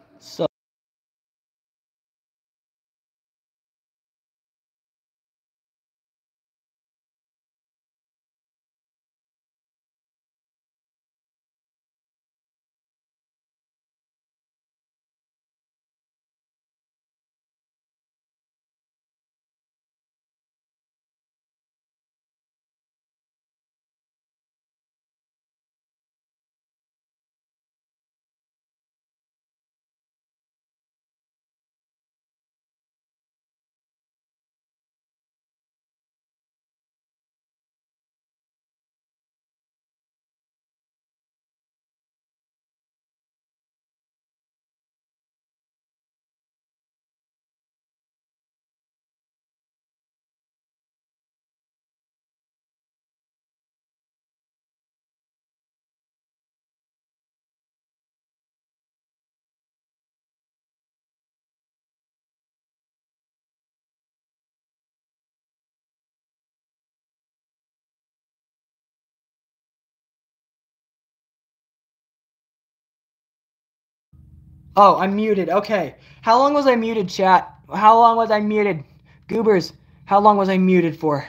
Oh, I'm muted. Okay. How long was I muted, chat? How long was I muted? Goobers, how long was I muted for?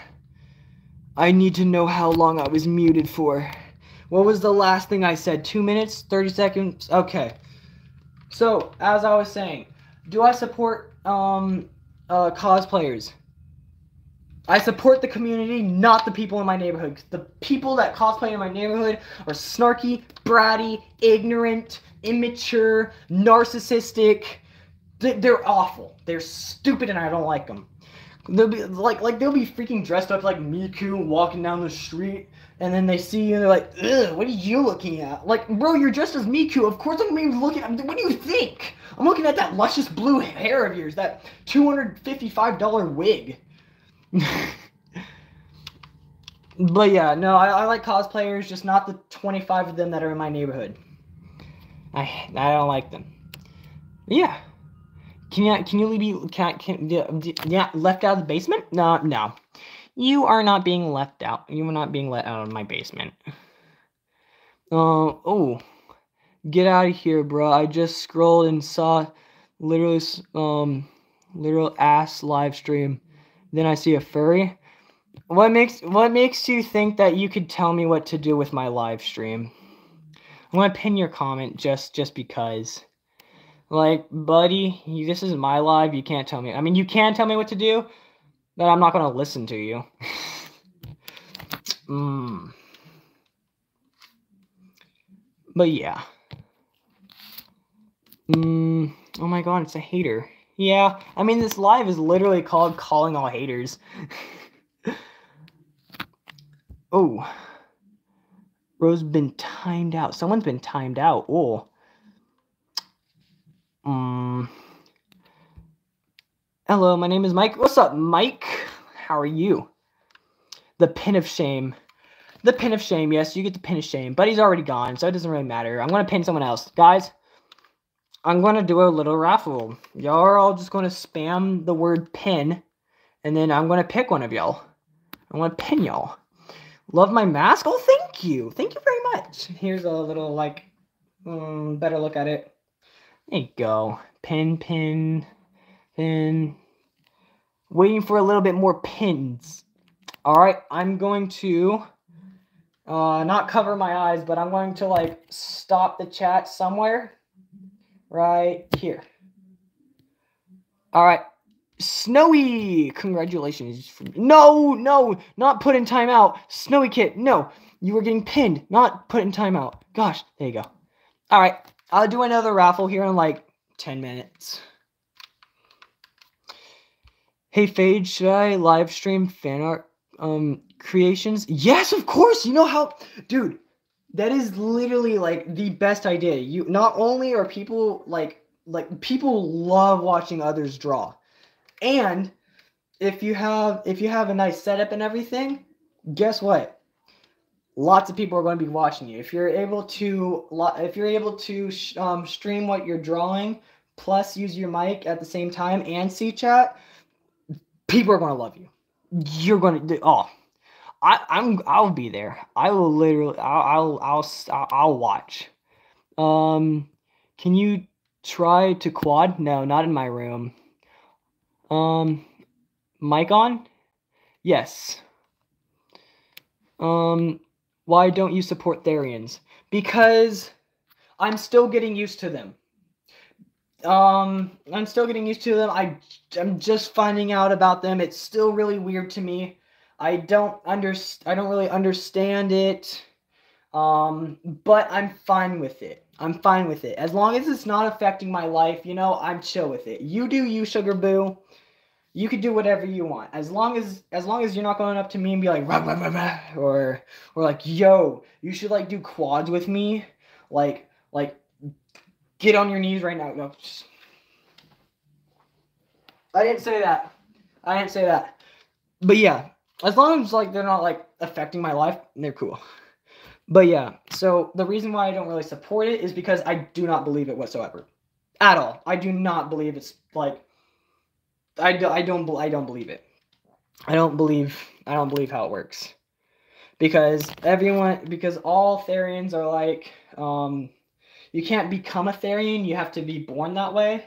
I need to know how long I was muted for. What was the last thing I said? Two minutes? 30 seconds? Okay. So, as I was saying, do I support um, uh, cosplayers? I support the community, not the people in my neighborhood. The people that cosplay in my neighborhood are snarky, bratty, ignorant, immature, narcissistic. They- They're awful. They're stupid, and I don't like them. They'll be like, like they'll be freaking dressed up like Miku walking down the street, and then they see you and they're like, "Ugh, what are you looking at?" Like, bro, you're dressed as Miku. Of course I'm gonna be looking. at What do you think? I'm looking at that luscious blue hair of yours, that two hundred fifty-five dollar wig. but yeah, no, I, I like cosplayers, just not the 25 of them that are in my neighborhood. I I don't like them. Yeah. Can you can you be can can yeah, left out of the basement? No no, you are not being left out. You are not being let out of my basement. Uh, oh, get out of here, bro! I just scrolled and saw literally um literal ass live stream. Then I see a furry. What makes what makes you think that you could tell me what to do with my live stream? I'm gonna pin your comment just just because. Like, buddy, you, this is my live. You can't tell me. I mean, you can tell me what to do, but I'm not gonna listen to you. mm. But yeah. Mm. Oh my god, it's a hater. Yeah, I mean, this live is literally called calling all haters. oh. Rose been timed out. Someone's been timed out. Oh. Um. Hello, my name is Mike. What's up, Mike? How are you? The pin of shame. The pin of shame. Yes, you get the pin of shame, but he's already gone, so it doesn't really matter. I'm gonna pin someone else, guys. I'm gonna do a little raffle. Y'all are all just gonna spam the word pin, and then I'm gonna pick one of y'all. I'm gonna pin y'all. Love my mask? Oh, thank you. Thank you very much. Here's a little, like, mm, better look at it. There you go. Pin, pin, pin. Waiting for a little bit more pins. All right, I'm going to uh, not cover my eyes, but I'm going to, like, stop the chat somewhere right here. All right. Snowy, congratulations. No, no, not put in timeout. Snowy Kit, no. You were getting pinned, not put in timeout. Gosh, there you go. All right, I'll do another raffle here in like 10 minutes. Hey, Fade, should I live stream fan art um, creations? Yes, of course. You know how, dude, that is literally like the best idea. You not only are people like like people love watching others draw. And if you have if you have a nice setup and everything, guess what? Lots of people are going to be watching you. If you're able to if you're able to um, stream what you're drawing plus use your mic at the same time and see chat, people are going to love you. You're going to oh, I, I'm I'll be there. I will literally I'll I'll I'll, I'll watch. Um, can you try to quad? No, not in my room. Um, mic on? Yes. Um, why don't you support Therians? Because I'm still getting used to them. Um, I'm still getting used to them. I I'm just finding out about them. It's still really weird to me. I don't under I don't really understand it. Um, but I'm fine with it. I'm fine with it. As long as it's not affecting my life, you know, I'm chill with it. You do you, sugar boo. You can do whatever you want. As long as as long as you're not going up to me and be like rah, rah, rah, rah, or or like, yo, you should like do quads with me. Like like get on your knees right now. No. I didn't say that. I didn't say that. But yeah, as long as like they're not like affecting my life, they're cool. But yeah, so the reason why I don't really support it is because I do not believe it whatsoever, at all. I do not believe it's like, I, do, I don't I don't believe it. I don't believe I don't believe how it works, because everyone because all Therians are like um, you can't become a Therian. You have to be born that way.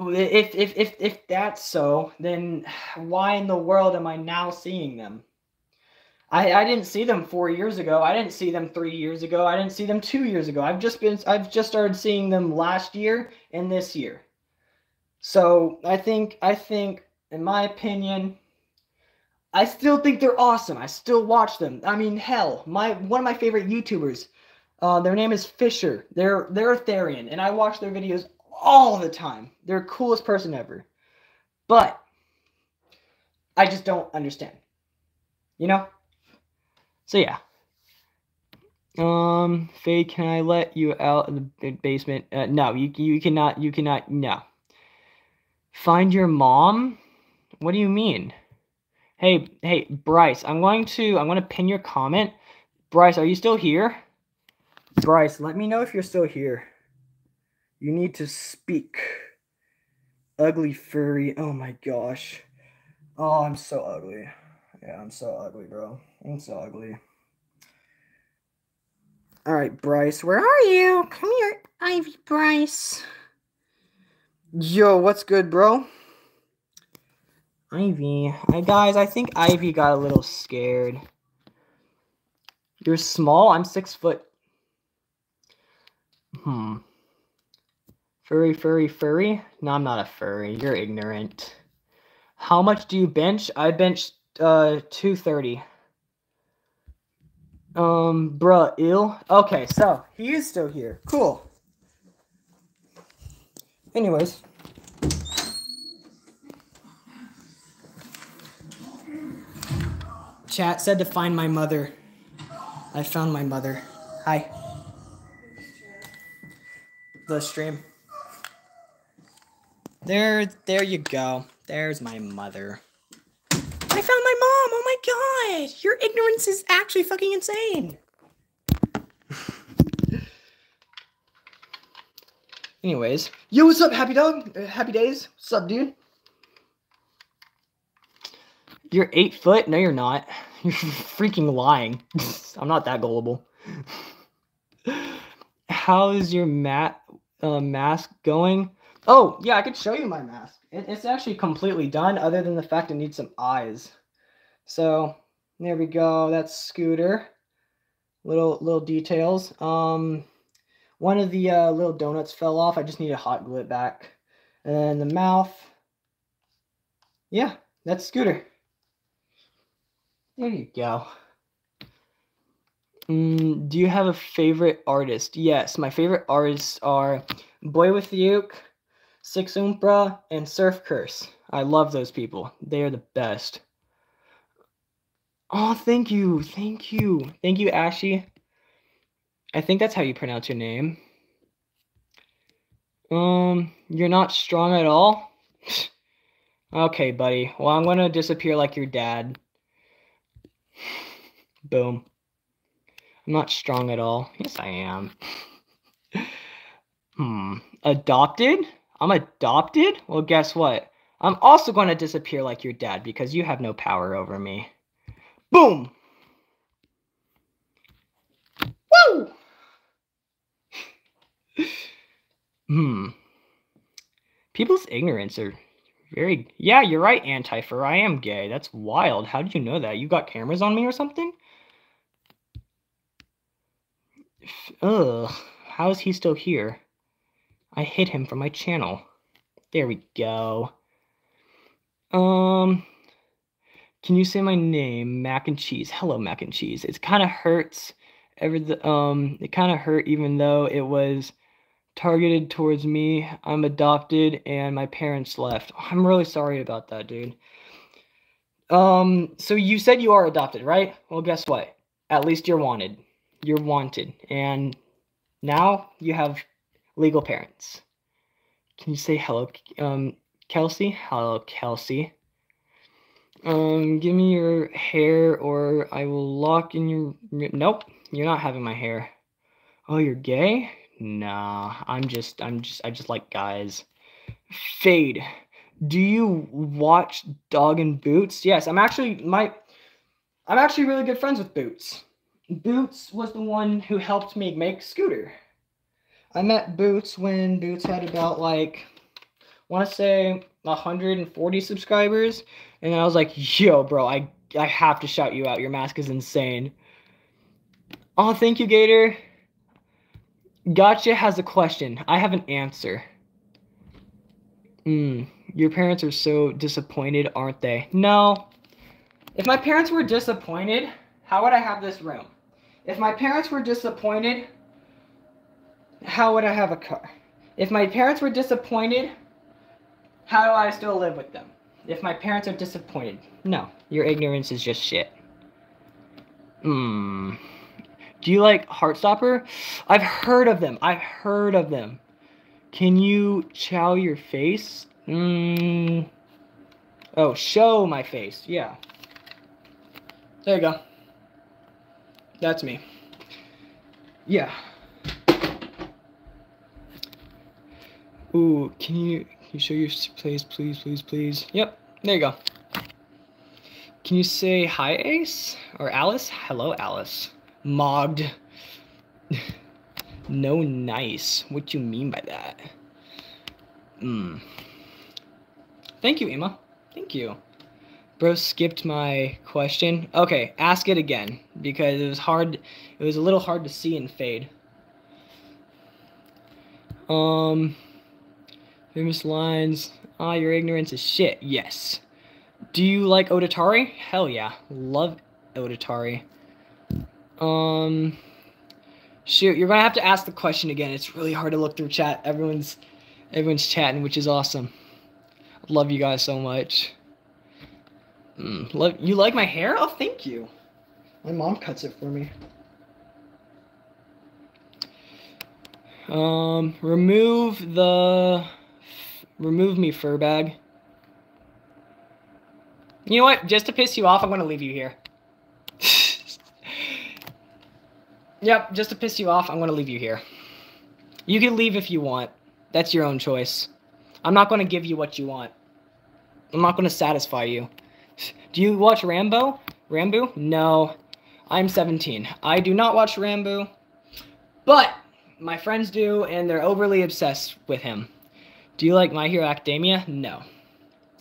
If if if if that's so, then why in the world am I now seeing them? I, I didn't see them four years ago. I didn't see them three years ago. I didn't see them two years ago. I've just been I've just started seeing them last year and this year. So I think I think in my opinion, I still think they're awesome. I still watch them. I mean, hell, my one of my favorite YouTubers, uh, their name is Fisher. They're they're a Therian, and I watch their videos all the time. They're the coolest person ever. But I just don't understand. You know? So yeah. Um, Faye, can I let you out in the basement? Uh, no, you you cannot. You cannot. No. Find your mom. What do you mean? Hey, hey, Bryce. I'm going to. I'm going to pin your comment. Bryce, are you still here? Bryce, let me know if you're still here. You need to speak. Ugly furry. Oh my gosh. Oh, I'm so ugly. Yeah, I'm so ugly, bro. I'm so ugly. All right, Bryce, where are you? Come here, Ivy Bryce. Yo, what's good, bro? Ivy. Guys. I think Ivy got a little scared. You're small? I'm six foot. Hmm. Furry, furry, furry? No, I'm not a furry. You're ignorant. How much do you bench? I bench uh 230. Um, bruh, ill. Okay, so he is still here. Cool. Anyways. Chat said to find my mother. I found my mother. Hi. The stream. There, there you go. There's my mother. I found my mom. Oh my god, your ignorance is actually fucking insane. Anyways, yo, what's up, happy dog? Uh, happy days. What's up, dude? You're eight foot? No, you're not. You're freaking lying. I'm not that gullible. How is your mat uh, mask going? Oh, yeah, I could show you my mask. It, it's actually completely done, other than the fact it needs some eyes. So there we go. That's Scooter. Little little details. Um, one of the uh, little donuts fell off. I just need to hot glue it back. And then the mouth. Yeah, that's Scooter. There you go. Mm, do you have a favorite artist? Yes, my favorite artists are Boy with the Uke, Six Umpra, and Surf Curse. I love those people. They are the best. Oh, thank you. Thank you. Thank you, Ashy. I think that's how you pronounce your name. Um, you're not strong at all? okay, buddy. Well, I'm going to disappear like your dad. Boom. I'm not strong at all. Yes, I am. hmm. Adopted? I'm adopted? Well, guess what? I'm also going to disappear like your dad because you have no power over me. Boom! Woo! hmm. People's ignorance are very. Yeah, you're right, Antifer. I am gay. That's wild. How did you know that? You got cameras on me or something? Ugh. How is he still here? I hid him from my channel. There we go. Um, can you say my name? Mac and cheese. Hello, mac and cheese. It kind of hurts. Every um, it kind of hurt even though it was targeted towards me. I'm adopted and my parents left. I'm really sorry about that, dude. Um, so you said you are adopted, right? Well, guess what? At least you're wanted. You're wanted. And now you have legal parents. Can you say hello, um, Kelsey? Hello, Kelsey. Um, give me your hair or I will lock in your. Nope, you're not having my hair. Oh, you're gay? Nah, I'm just, I'm just, I just like guys. Fade. Do you watch Dog and Boots? Yes, I'm actually, my, I'm actually really good friends with Boots. Boots was the one who helped me make Scooter. I met Boots when Boots had about like, want to say 140 subscribers, and I was like, "Yo, bro, I I have to shout you out. Your mask is insane." Oh, thank you, Gator. Gotcha has a question. I have an answer. Hmm. Your parents are so disappointed, aren't they? No. If my parents were disappointed, how would I have this room? If my parents were disappointed, how would I have a car? If my parents were disappointed, how do I still live with them? If my parents are disappointed, no, your ignorance is just shit. Hmm. Do you like Heartstopper? I've heard of them. I've heard of them. Can you chow your face? Hmm. Oh, show my face. Yeah. There you go. That's me. Yeah. Ooh, can you can you show your place, please, please, please? Yep. There you go. Can you say hi, Ace or Alice? Hello, Alice. Mogged. no, nice. What do you mean by that? Hmm. Thank you, Emma. Thank you. Bro skipped my question. Okay, ask it again because it was hard. It was a little hard to see in fade. Um, famous lines. Ah, your ignorance is shit. Yes. Do you like Otatari? Hell yeah, love Otatari. Um, shoot, you're gonna have to ask the question again. It's really hard to look through chat. Everyone's, everyone's chatting, which is awesome. Love you guys so much. Mm, love, you like my hair? Oh, thank you. My mom cuts it for me. Um, remove the, remove me fur bag. You know what? Just to piss you off, I'm gonna leave you here. yep, just to piss you off, I'm gonna leave you here. You can leave if you want. That's your own choice. I'm not gonna give you what you want. I'm not gonna satisfy you. Do you watch Rambo? Rambo? No. I'm 17. I do not watch Rambo, but my friends do, and they're overly obsessed with him. Do you like My Hero Academia? No.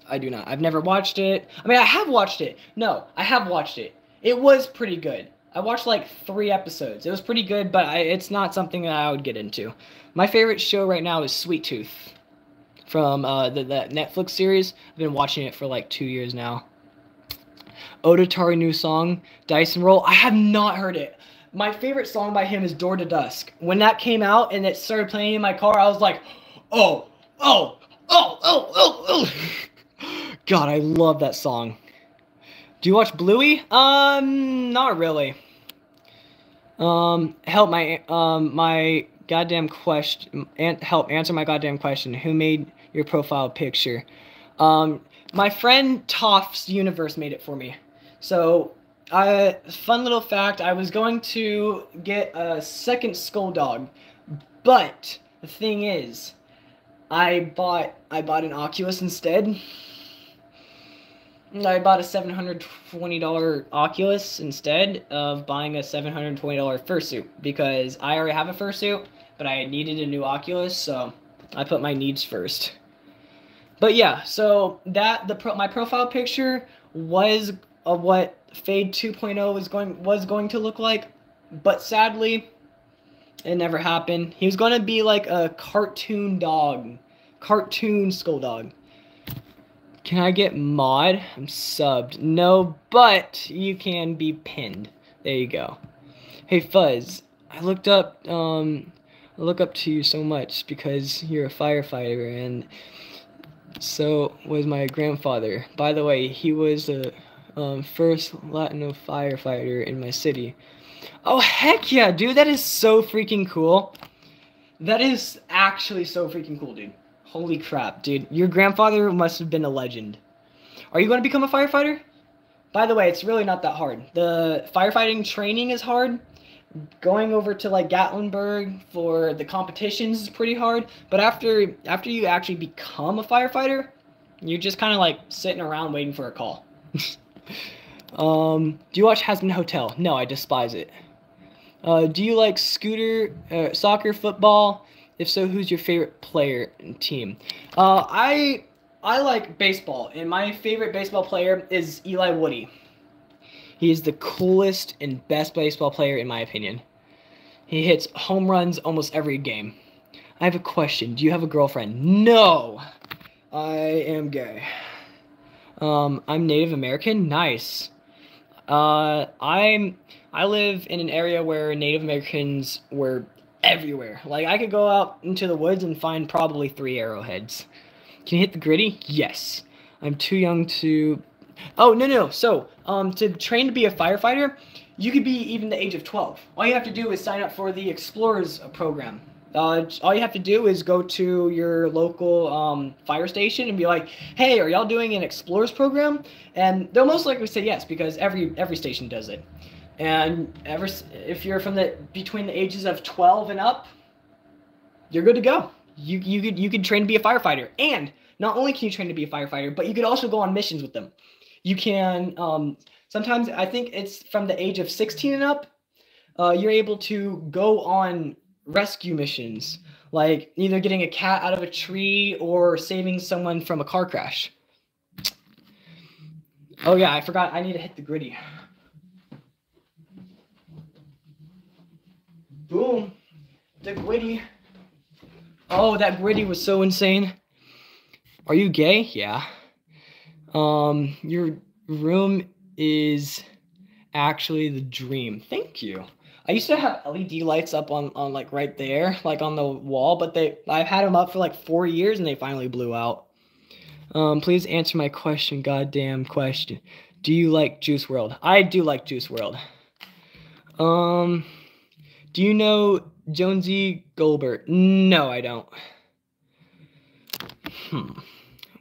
I do not. I've never watched it. I mean, I have watched it. No, I have watched it. It was pretty good. I watched like three episodes. It was pretty good, but I, it's not something that I would get into. My favorite show right now is Sweet Tooth from uh, the, the Netflix series. I've been watching it for like two years now. Otatari new song, Dyson Roll. I have not heard it. My favorite song by him is Door to Dusk. When that came out and it started playing in my car, I was like, oh, oh, oh, oh, oh, oh. God, I love that song. Do you watch Bluey? Um, not really. Um, help my um my goddamn question. An help answer my goddamn question. Who made your profile picture? Um, my friend Toff's Universe made it for me. So, uh, fun little fact, I was going to get a second Skull Dog, but the thing is, I bought I bought an Oculus instead. I bought a $720 Oculus instead of buying a $720 fursuit because I already have a fursuit, but I needed a new Oculus, so I put my needs first. But yeah, so that the pro, my profile picture was of what Fade 2.0 was going was going to look like, but sadly, it never happened. He was going to be like a cartoon dog, cartoon skull dog. Can I get mod? I'm subbed. No, but you can be pinned. There you go. Hey Fuzz, I looked up um I look up to you so much because you're a firefighter and so was my grandfather. By the way, he was the um, first Latino firefighter in my city. Oh, heck yeah, dude. That is so freaking cool. That is actually so freaking cool, dude. Holy crap, dude. Your grandfather must have been a legend. Are you going to become a firefighter? By the way, it's really not that hard. The firefighting training is hard. Going over to like Gatlinburg for the competitions is pretty hard. But after after you actually become a firefighter, you're just kind of like sitting around waiting for a call. um, do you watch Hazbin Hotel? No, I despise it. Uh, do you like scooter, uh, soccer, football? If so, who's your favorite player and team? Uh, I I like baseball, and my favorite baseball player is Eli Woody. He is the coolest and best baseball player in my opinion. He hits home runs almost every game. I have a question. Do you have a girlfriend? No. I am gay. Um, I'm Native American. Nice. Uh, I'm I live in an area where Native Americans were everywhere. Like I could go out into the woods and find probably three arrowheads. Can you hit the gritty? Yes. I'm too young to. Oh no no. So um, to train to be a firefighter, you could be even the age of 12. All you have to do is sign up for the Explorers program. Uh, all you have to do is go to your local um, fire station and be like, "Hey, are y'all doing an Explorers program?" And they'll most likely say yes because every every station does it. And ever if you're from the between the ages of 12 and up, you're good to go. You you could you could train to be a firefighter, and not only can you train to be a firefighter, but you could also go on missions with them. You can um, sometimes I think it's from the age of 16 and up. Uh, you're able to go on rescue missions, like either getting a cat out of a tree or saving someone from a car crash. Oh yeah, I forgot. I need to hit the gritty. Boom, the gritty. Oh, that gritty was so insane. Are you gay? Yeah. Um, your room is actually the dream. Thank you. I used to have LED lights up on, on like right there, like on the wall, but they I've had them up for like four years and they finally blew out. Um, please answer my question, goddamn question. Do you like Juice WRLD? I do like Juice WRLD. Um, do you know Jonesy Goldberg? No, I don't. Hmm.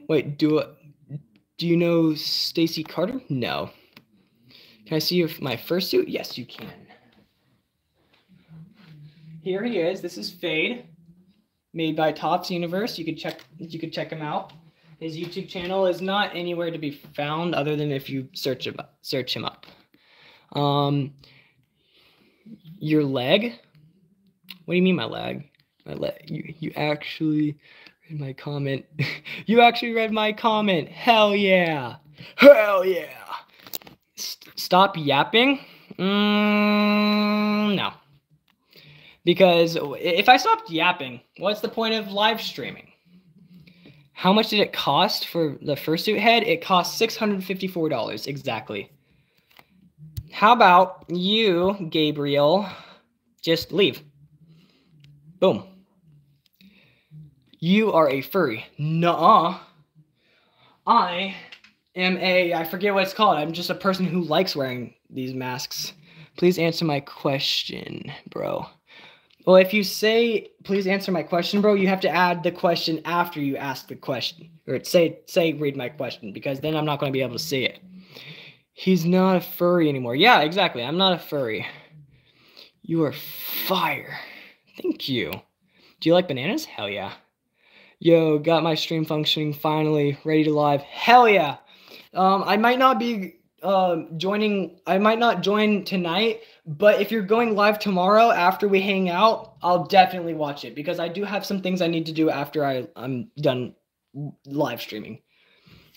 Wait, do do you know Stacy Carter? No. Can I see your, my fursuit? Yes, you can. Here he is. This is Fade, made by Tops Universe. You could check you could check him out. His YouTube channel is not anywhere to be found other than if you search him up, search him up. Um, your leg? What do you mean my leg? My leg? You you actually read my comment? you actually read my comment? Hell yeah! Hell yeah! St- stop yapping? Mm, no. Because if I stopped yapping, what's the point of live streaming? How much did it cost for the fursuit head? It cost $654 exactly. How about you, Gabriel, just leave? Boom. You are a furry. Nuh-uh. I am a, I forget what it's called. I'm just a person who likes wearing these masks. Please answer my question, bro. Well, if you say, please answer my question, bro, you have to add the question after you ask the question. Or say, say, read my question, because then I'm not going to be able to see it. He's not a furry anymore. Yeah, exactly. I'm not a furry. You are fire. Thank you. Do you like bananas? Hell yeah. Yo, got my stream functioning finally, ready to live. Hell yeah. Um, I might not be uh, joining, I might not join tonight, but if you're going live tomorrow after we hang out, I'll definitely watch it because I do have some things I need to do after I, I'm done live streaming.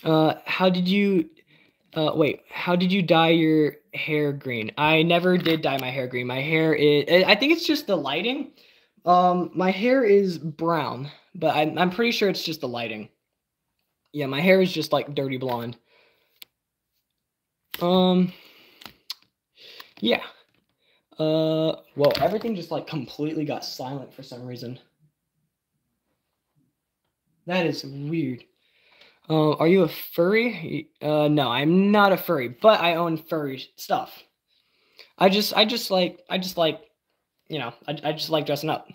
Uh, how did you, uh, wait, how did you dye your hair green? I never did dye my hair green. My hair is, I think it's just the lighting. Um, my hair is brown, but I'm, I'm pretty sure it's just the lighting. Yeah, my hair is just like dirty blonde. Um, yeah. Uh, well, everything just like completely got silent for some reason. That is weird. Uh, are you a furry? Uh, no, I'm not a furry, but I own furry stuff. I just, I just like, I just like, you know, I, I just like dressing up.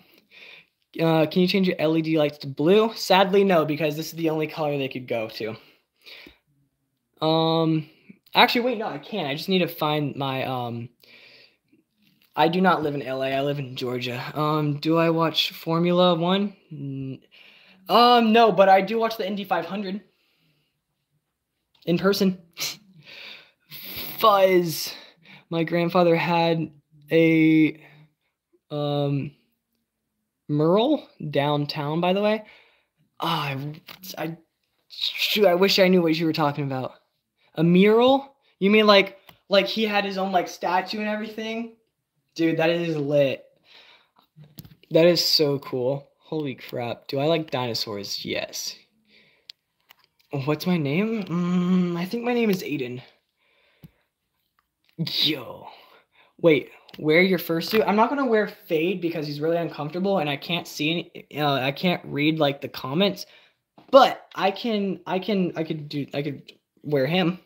Uh, can you change your LED lights to blue? Sadly, no, because this is the only color they could go to. Um, actually, wait, no, I can't. I just need to find my, um, I do not live in LA. I live in Georgia. Um, do I watch Formula One? Um, no, but I do watch the Indy 500 in person. Fuzz. My grandfather had a Um, Merle downtown, by the way. Ah, I, I, shoot, I wish I knew what you were talking about. A mural? You mean like, like he had his own like statue and everything? Dude, that is lit. That is so cool. Holy crap. Do I like dinosaurs? Yes. What's my name? Mm, I think my name is Aiden. Yo. Wait, wear your fursuit. I'm not gonna wear fade because he's really uncomfortable and I can't see any. Uh, I can't read like the comments, but I can. I can. I could do. I could wear him.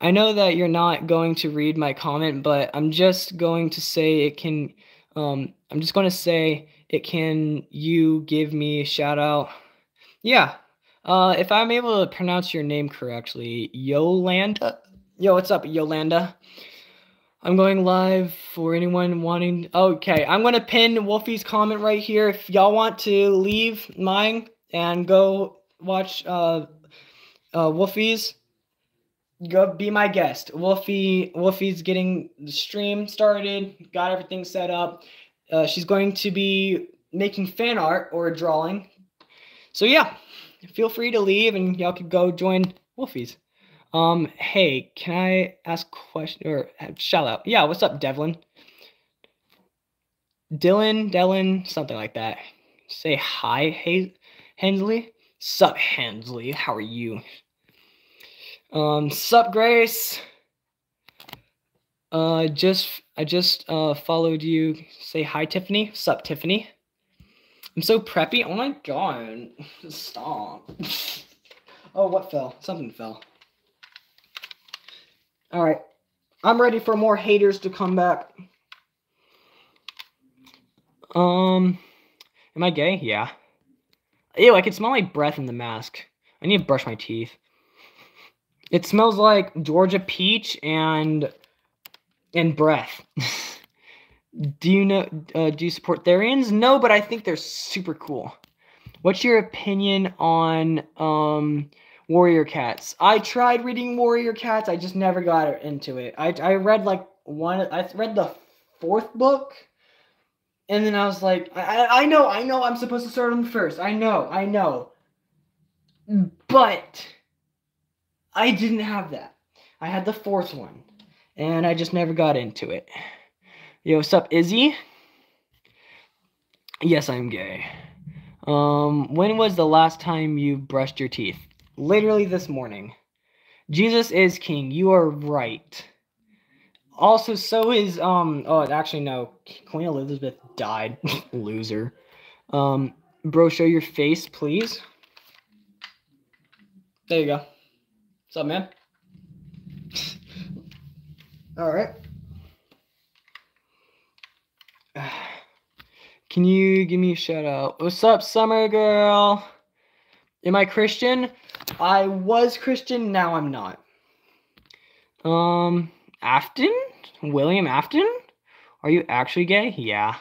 I know that you're not going to read my comment, but I'm just going to say it can. Um, I'm just going to say it can. You give me a shout out. Yeah. Uh, if I'm able to pronounce your name correctly, Yolanda. Yo, what's up, Yolanda? I'm going live for anyone wanting. Okay, I'm gonna pin Wolfie's comment right here. If y'all want to leave mine and go watch uh, uh, Wolfie's, go be my guest. Wolfie, Wolfie's getting the stream started. Got everything set up. Uh, she's going to be making fan art or a drawing. So yeah, feel free to leave and y'all could go join Wolfie's. Um, hey, can I ask question or shout out? Yeah, what's up, Devlin? Dylan, Dylan, something like that. Say hi, hey, Hensley. Sup, Hensley? How are you? Um, sup, Grace. Uh, just I just uh followed you. Say hi, Tiffany. Sup, Tiffany. I'm so preppy. Oh my god! Stop. oh, what fell? Something fell. All right. I'm ready for more haters to come back. Um, am I gay? Yeah. Ew, I can smell my breath in the mask. I need to brush my teeth. It smells like Georgia peach and and breath. do you know? Uh, do you support Therians? No, but I think they're super cool. What's your opinion on um? Warrior Cats. I tried reading Warrior Cats. I just never got into it. I, I read like one. I read the fourth book, and then I was like, I, I know, I know, I'm supposed to start on the first. I know, I know, but I didn't have that. I had the fourth one, and I just never got into it. Yo, what's up, Izzy? Yes, I'm gay. Um, when was the last time you brushed your teeth? literally this morning. Jesus is king. You are right. Also, so is um. Oh, actually, no. Queen Elizabeth died. Loser. Um, bro, show your face, please. There you go. What's up, man? All right. Can you give me a shout out? What's up, summer girl? Am I Christian? I was Christian, now I'm not. Um, Afton? William Afton? Are you actually gay? Yeah.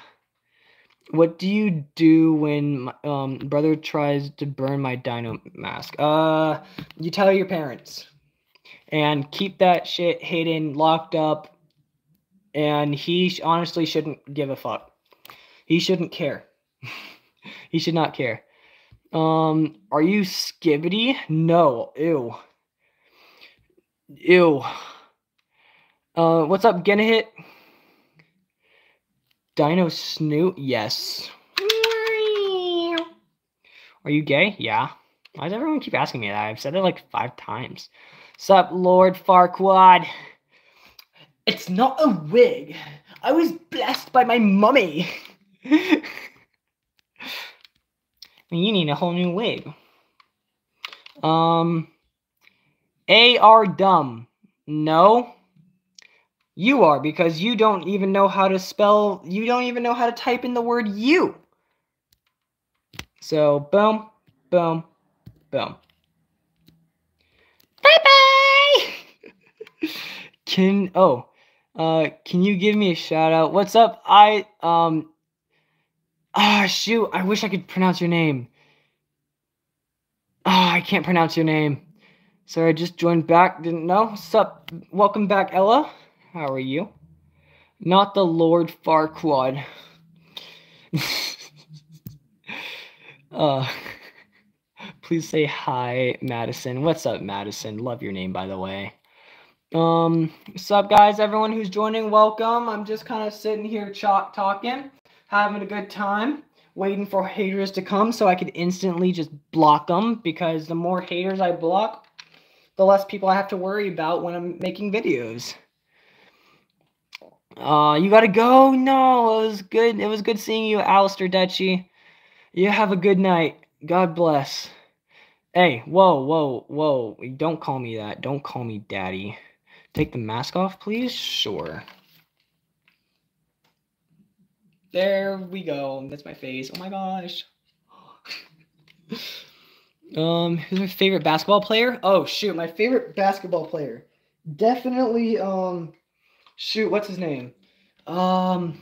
What do you do when um brother tries to burn my dino mask? Uh, you tell your parents. And keep that shit hidden, locked up. And he honestly shouldn't give a fuck. He shouldn't care. he should not care. Um, are you skibbity? No. Ew. Ew. Uh, what's up, Gonna hit? Dino Snoot? Yes. Are you gay? Yeah. Why does everyone keep asking me that? I've said it like five times. Sup, Lord Farquaad? It's not a wig. I was blessed by my mummy. You need a whole new wig. Um, A are dumb. No. You are because you don't even know how to spell, you don't even know how to type in the word you. So, boom, boom, boom. Bye bye! can, oh, uh, can you give me a shout out? What's up? I, um, Ah, shoot. I wish I could pronounce your name. Ah, I can't pronounce your name. Sorry, I just joined back. Didn't know. Sup? Welcome back, Ella. How are you? Not the Lord Farquaad. uh, please say hi, Madison. What's up, Madison? Love your name, by the way. Um, what's up, guys? Everyone who's joining, welcome. I'm just kind of sitting here talking, having a good time, waiting for haters to come so I could instantly just block them because the more haters I block, the less people I have to worry about when I'm making videos. Uh, you gotta go? No, it was good. It was good seeing you, Alistair Dutchy. You have a good night. God bless. Hey, whoa, whoa, whoa. Don't call me that. Don't call me daddy. Take the mask off, please? Sure. There we go. That's my face. Oh my gosh. um, who's my favorite basketball player? Oh shoot, my favorite basketball player. Definitely um shoot, what's his name? Um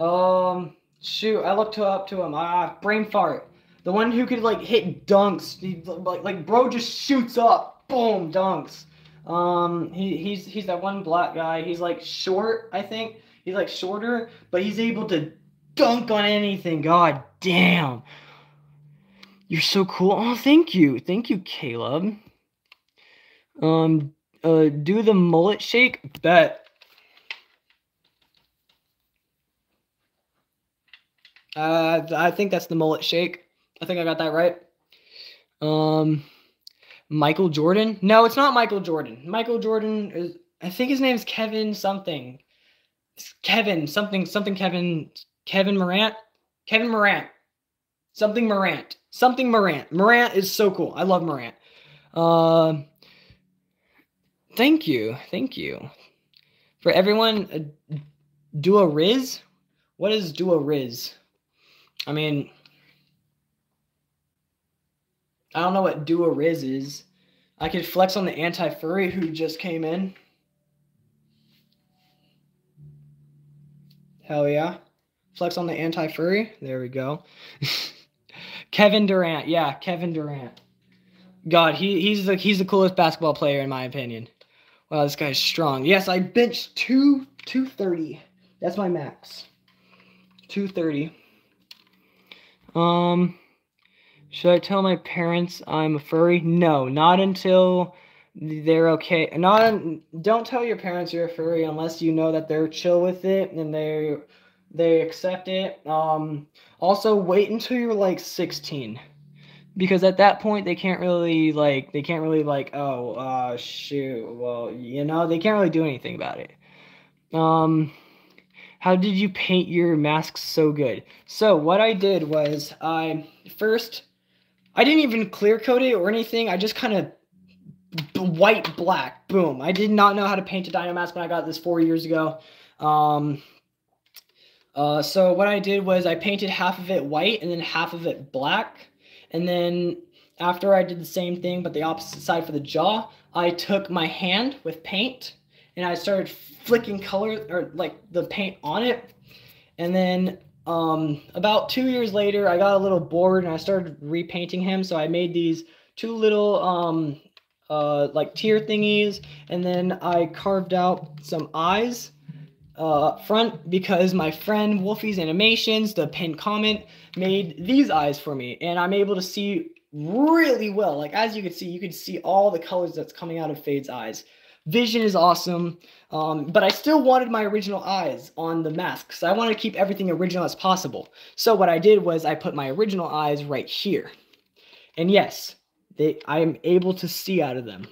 um shoot, I looked up to him. Ah, brain fart. The one who could like hit dunks. He, like like bro just shoots up. Boom, dunks. Um he he's he's that one black guy. He's like short, I think. He's like shorter, but he's able to dunk on anything. God damn. You're so cool. Oh, thank you. Thank you, Caleb. Um uh do the mullet shake? Bet. Uh I think that's the mullet shake. I think I got that right. Um Michael Jordan? No, it's not Michael Jordan. Michael Jordan is I think his name's Kevin something. It's Kevin something something Kevin Kevin Morant? Kevin Morant. Something Morant. Something Morant. Morant is so cool. I love Morant. Uh Thank you. Thank you. For everyone, uh, do a Riz? What is do a Riz? I mean, I don't know what do a Riz is. I could flex on the anti furry who just came in. Hell yeah. Flex on the anti furry. There we go. Kevin Durant. Yeah, Kevin Durant. God, he, he's the he's the coolest basketball player in my opinion. Wow, this guy's strong. Yes, I benched two two thirty. That's my max. Two thirty. Um, should I tell my parents I'm a furry? No, not until they're okay. Not don't tell your parents you're a furry unless you know that they're chill with it and they they accept it. Um, also wait until you're like 16 because at that point they can't really like they can't really like oh uh shoot well you know they can't really do anything about it. Um how did you paint your mask so good? So what i did was i first i didn't even clear coat it or anything. I just kind of white black boom. I did not know how to paint a dino mask when i got this four years ago. Um uh so what i did was i painted half of it white and then half of it black and then after I did the same thing, but the opposite side for the jaw, I took my hand with paint and I started flicking color or like the paint on it. And then um, about two years later, I got a little bored and I started repainting him. So I made these two little um, uh, like tear thingies, and then I carved out some eyes uh, up front because my friend Wolfie's Animations, the pinned comment, made these eyes for me, and I'm able to see really well. Like as you can see, you can see all the colors that's coming out of Fade's eyes. Vision is awesome, um, but I still wanted my original eyes on the mask, so I wanted to keep everything original as possible. So what I did was I put my original eyes right here, and yes, they I am able to see out of them.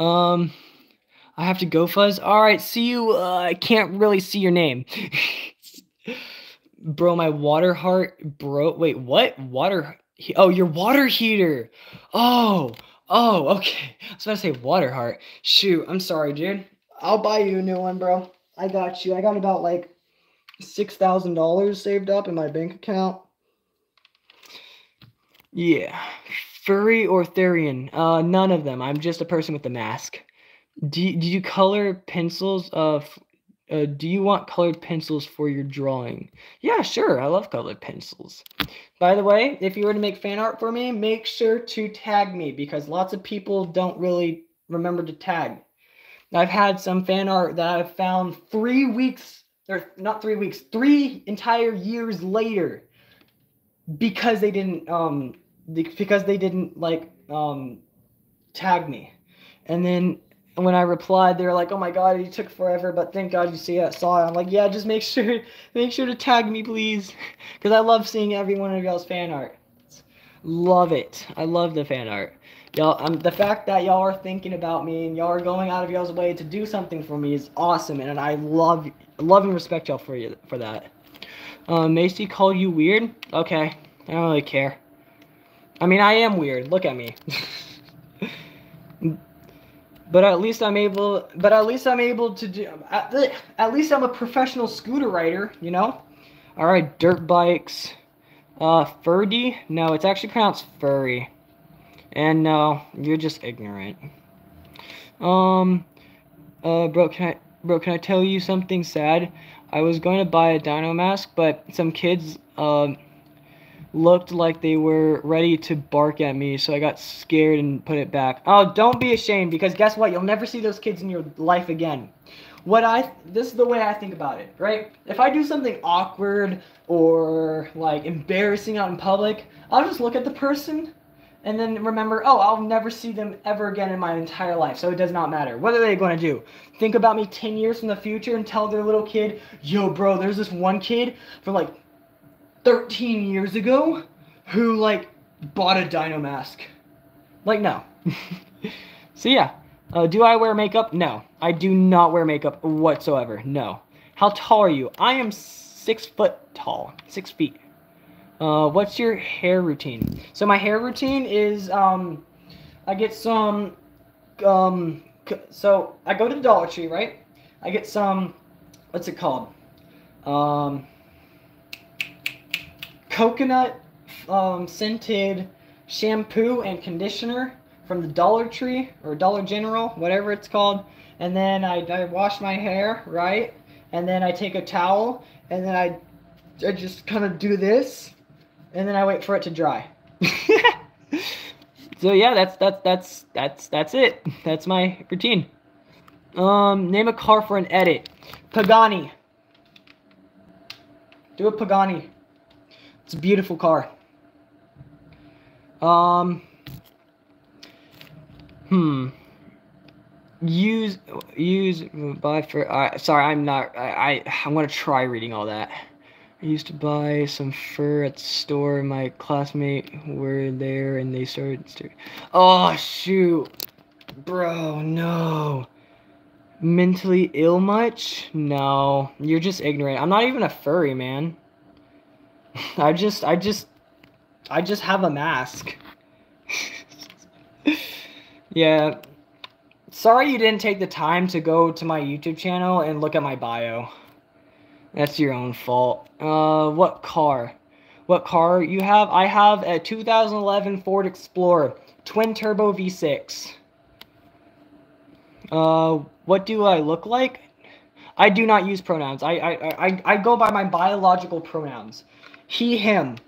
Um. I have to go, Fuzz. All right, see you. Uh, I can't really see your name. bro, my water heart, bro. Wait, what? Water. Oh, your water heater. Oh, oh, okay. I was about to say water heart. Shoot, I'm sorry, dude. I'll buy you a new one, bro. I got you. I got about like $6,000 saved up in my bank account. Yeah. Furry or Therian? Uh, none of them. I'm just a person with a mask. Do you, do you color pencils? Uh, uh, do you want colored pencils for your drawing? Yeah, sure. I love colored pencils. By the way, if you were to make fan art for me, make sure to tag me because lots of people don't really remember to tag. I've had some fan art that I've found three weeks or not three weeks, three entire years later, because they didn't um because they didn't like um tag me, and then when I replied, they were like, "Oh my god, it took forever, but thank God you see it, saw it." I'm like, "Yeah, just make sure make sure to tag me, please, because I love seeing every one of y'all's fan art. Love it. I love the fan art." Y'all, um, the fact that y'all are thinking about me and y'all are going out of y'all's way to do something for me is awesome, and I love, love and respect y'all for you for that. Um, Macy called you weird. Okay, I don't really care. I mean, I am weird. Look at me. but at least I'm able. But at least I'm able to do. At, at least I'm a professional scooter rider. You know. All right, dirt bikes. Uh, Furdy? No, it's actually pronounced furry. And no, you're just ignorant. Um, uh, bro, can I, bro, can I tell you something sad? I was going to buy a dino mask, but some kids, um, looked like they were ready to bark at me, so I got scared and put it back. Oh, don't be ashamed, because guess what? You'll never see those kids in your life again. What I, this is the way I think about it, right? If I do something awkward or, like, embarrassing out in public, I'll just look at the person and then remember, oh, I'll never see them ever again in my entire life, so it does not matter. What are they going to do? Think about me 10 years from the future and tell their little kid, yo, bro, there's this one kid for like 13 years ago who like bought a dino mask. Like, no. so, yeah. Uh, do I wear makeup? No. I do not wear makeup whatsoever. No. How tall are you? I am six foot tall. Six feet. Uh, what's your hair routine? So my hair routine is um, I get some um, so I go to the Dollar Tree, right? I get some what's it called? Um, coconut um, scented shampoo and conditioner from the Dollar Tree or Dollar General, whatever it's called. And then I, I wash my hair, right? And then I take a towel and then I, I just kind of do this and then I wait for it to dry. so yeah, that's that's that's that's that's it. That's my routine. Um, name a car for an edit. Pagani. Do a Pagani. It's a beautiful car. Um. Hmm. Use use buy for. Uh, sorry, I'm not. I, I I'm gonna try reading all that. I used to buy some fur at the store. My classmate were there, and they started. St- oh shoot, bro, no. Mentally ill much? No, you're just ignorant. I'm not even a furry, man. I just, I just, I just have a mask. yeah. Sorry you didn't take the time to go to my YouTube channel and look at my bio. That's your own fault. Uh, what car? What car you have? I have a 2011 Ford Explorer, twin turbo V6. Uh, what do I look like? I do not use pronouns. I I, I, I go by my biological pronouns. He, him.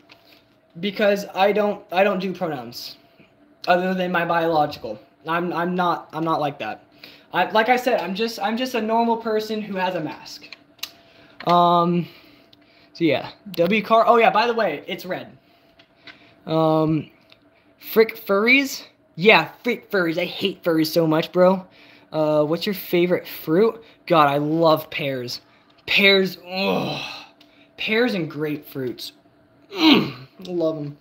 Because I don't I don't do pronouns. Other than my biological. I'm I'm not I'm not like that. I like I said, I'm just I'm just a normal person who has a mask. Um, so yeah, W car. Oh yeah, by the way, it's red. Um, frick furries. Yeah, frick furries. I hate furries so much, bro. Uh, what's your favorite fruit? God, I love pears. Pears. Ugh. Pears and grapefruits. Mm, love them.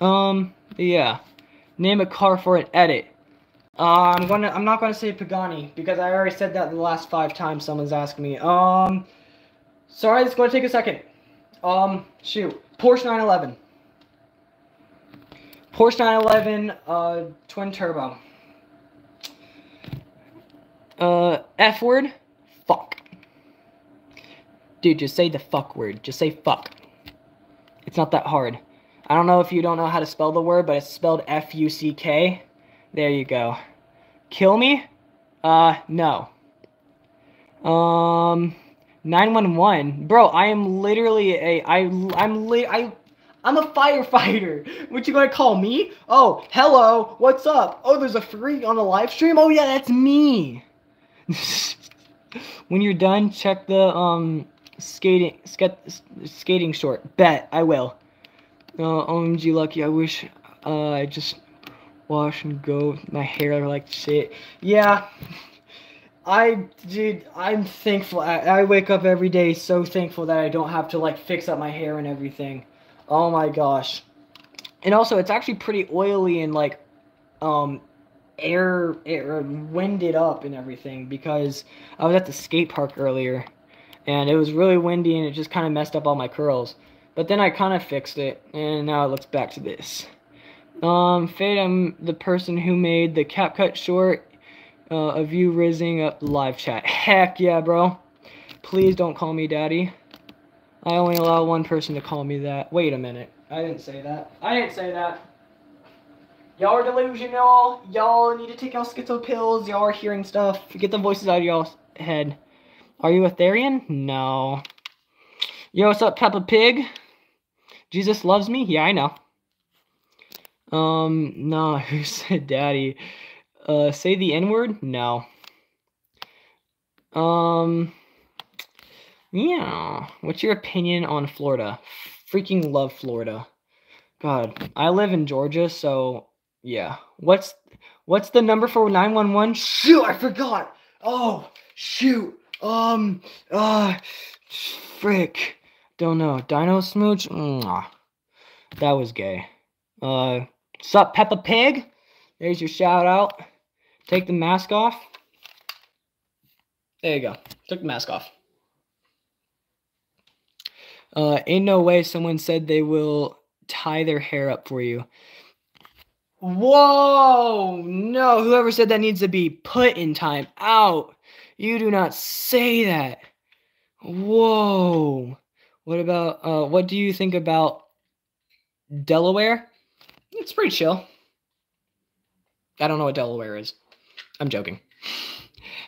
Um, yeah. Name a car for an edit. Uh, I'm gonna. I'm not gonna say Pagani because I already said that the last five times someone's asked me. Um, sorry, it's gonna take a second. Um, shoot, Porsche 911. Porsche 911, uh, twin turbo. Uh, F word, fuck. Dude, just say the fuck word. Just say fuck. It's not that hard. I don't know if you don't know how to spell the word, but it's spelled F-U-C-K. There you go. Kill me? Uh, no. Um, 911. Bro, I am literally a, I, I'm li- I, I'm a firefighter. What you gonna call me? Oh, hello, what's up? Oh, there's a freak on the live stream? Oh yeah, that's me. when you're done, check the um skating sk- skating short. Bet I will. Uh, OMG lucky. I wish uh, I just wash and go. My hair like shit. Yeah. I dude, I'm thankful. I, I wake up every day so thankful that I don't have to like fix up my hair and everything. Oh my gosh. And also, it's actually pretty oily and like um air, air winded up and everything because I was at the skate park earlier and it was really windy and it just kind of messed up all my curls. But then I kind of fixed it and now it looks back to this. Um, Fade, I'm the person who made the CapCut short uh, of you rizzing up live chat. Heck yeah, bro. Please don't call me daddy. I only allow one person to call me that. Wait a minute. I didn't say that. I didn't say that. Y'all are delusional. Y'all need to take y'all schizo pills. Y'all are hearing stuff. Get the voices out of y'all's head. Are you a Therian? No. Yo, what's up, Peppa Pig? Jesus loves me? Yeah, I know. Um, no, who said daddy? Uh, say the N word? No. Um, yeah. What's your opinion on Florida? Freaking love Florida. God, I live in Georgia, so yeah. What's what's the number for 911? Shoot, I forgot. Oh, shoot. Um, uh, frick. Don't know. Dino Smooch? Mwah. That was gay. Uh, sup, Peppa Pig? There's your shout out. Take the mask off. There you go. Took the mask off. Uh, ain't no way someone said they will tie their hair up for you. Whoa! No, whoever said that needs to be put in time out. You do not say that. Whoa. What about uh what do you think about Delaware? It's pretty chill. I don't know what Delaware is. I'm joking.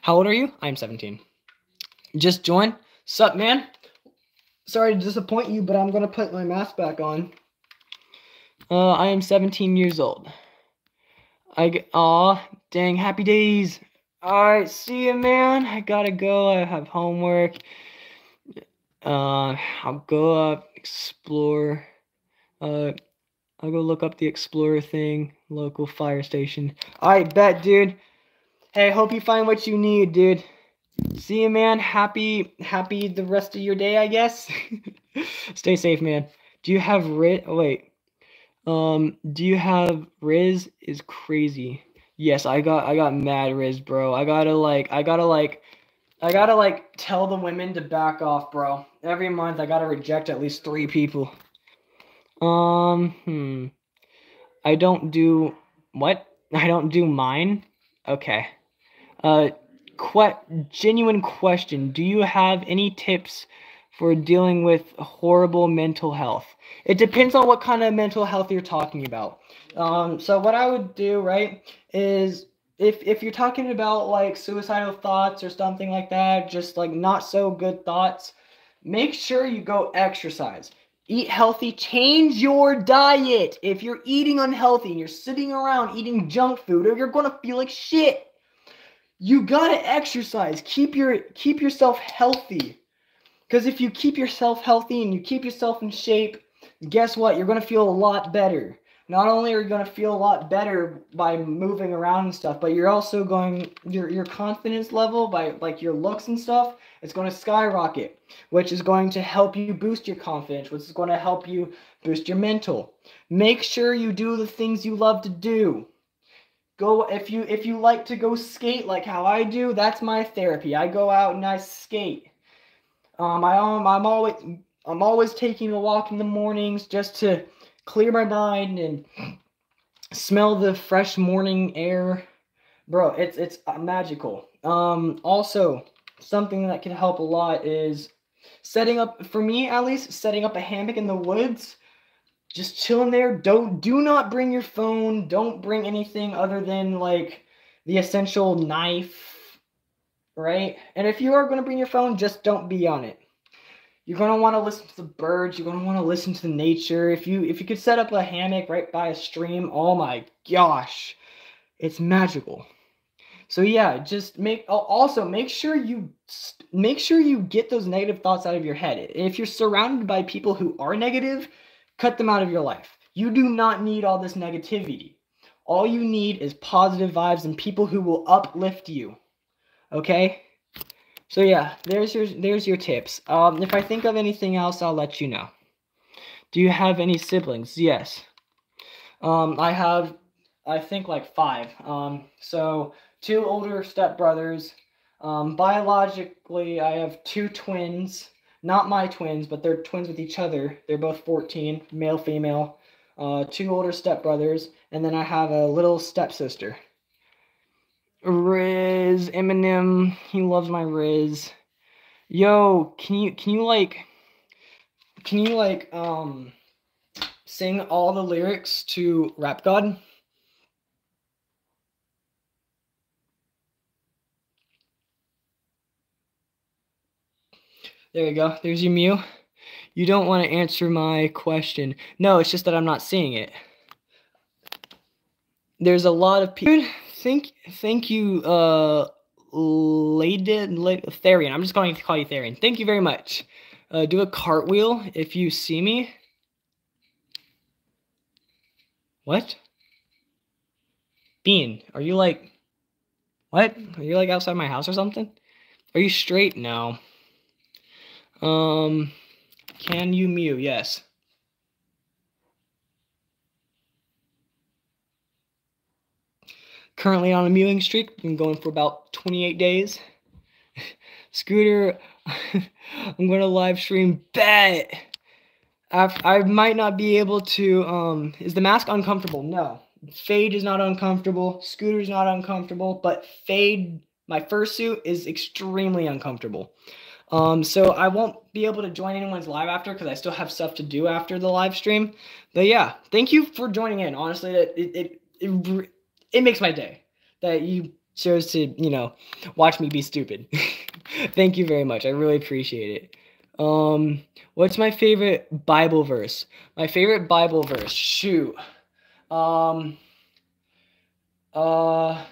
How old are you? I'm 17. Just join. Sup, man? Sorry to disappoint you, but I'm gonna put my mask back on. Uh, I am 17 years old. I aw, dang, happy days. Alright, see you, man. I gotta go. I have homework. Uh, I'll go up, explore. Uh, I'll go look up the Explorer thing, local fire station. Alright, bet, dude. Hey, hope you find what you need, dude. See you, man. Happy, happy the rest of your day, I guess. Stay safe, man. Do you have Riz? Oh, wait. Um, do you have Riz? Is crazy. Yes, I got, I got mad Riz, bro. I gotta like, I gotta like, I gotta like tell the women to back off, bro. Every month I gotta reject at least three people. Um, hmm. I don't do what? I don't do mine. Okay. Uh, que- genuine question. Do you have any tips for dealing with horrible mental health? It depends on what kind of mental health you're talking about. Um, so what I would do, right, is if if you're talking about like suicidal thoughts or something like that, just like not so good thoughts, make sure you go exercise. Eat healthy, change your diet. If you're eating unhealthy and you're sitting around eating junk food, or you're gonna feel like shit. You gotta exercise. Keep your keep yourself healthy. Because if you keep yourself healthy and you keep yourself in shape, guess what? You're gonna feel a lot better. Not only are you gonna feel a lot better by moving around and stuff, but you're also going your your confidence level by like your looks and stuff, it's gonna skyrocket, which is going to help you boost your confidence, which is going to help you boost your mental. Make sure you do the things you love to do go if you if you like to go skate like how I do, that's my therapy. I go out and I skate. Um, I um, I'm always I'm always taking a walk in the mornings just to clear my mind and smell the fresh morning air. Bro, it's it's uh, magical. Um, also something that can help a lot is setting up for me at least setting up a hammock in the woods just chilling there. Don't do not bring your phone. Don't bring anything other than like the essential knife, right? And if you are going to bring your phone, just don't be on it. You're going to want to listen to the birds, you're going to want to listen to the nature. If you if you could set up a hammock right by a stream, oh my gosh. It's magical. So yeah, just make al- also make sure you make sure you get those negative thoughts out of your head. If you're surrounded by people who are negative, cut them out of your life. You do not need all this negativity. All you need is positive vibes and people who will uplift you. Okay? So yeah, there's your there's your tips. Um if I think of anything else, I'll let you know. Do you have any siblings? Yes. Um I have I think like 5. Um so two older stepbrothers. Um biologically, I have two twins. Not my twins, but they're twins with each other. They're both 14, male female. Uh two older stepbrothers and then I have a little stepsister. Riz, Eminem, he loves my Riz. Yo, can you can you like can you like um sing all the lyrics to Rap God? There you go. There's your Mew. You don't want to answer my question. No, it's just that I'm not seeing it. There's a lot of people. Thank, thank you, uh, Lady, Lady Therian. I'm just going to call you Therian. Thank you very much. Uh, do a cartwheel if you see me. What? Bean, are you like, what? Are you like outside my house or something? Are you straight? No. Um, can you mew? Yes. Currently on a mewing streak. Been going for about 28 days. Scooter, I'm gonna live stream. Bet. I, I might not be able to. Um, is the mask uncomfortable? No. Fade is not uncomfortable. Scooter is not uncomfortable. But Fade, my fursuit, is extremely uncomfortable. Um, so I won't be able to join anyone's live after because I still have stuff to do after the live stream. But yeah, thank you for joining in. Honestly, it it it, it, makes my day that you chose to you know watch me be stupid. thank you very much. I really appreciate it. Um, what's my favorite Bible verse? My favorite Bible verse. Shoot. Um. Uh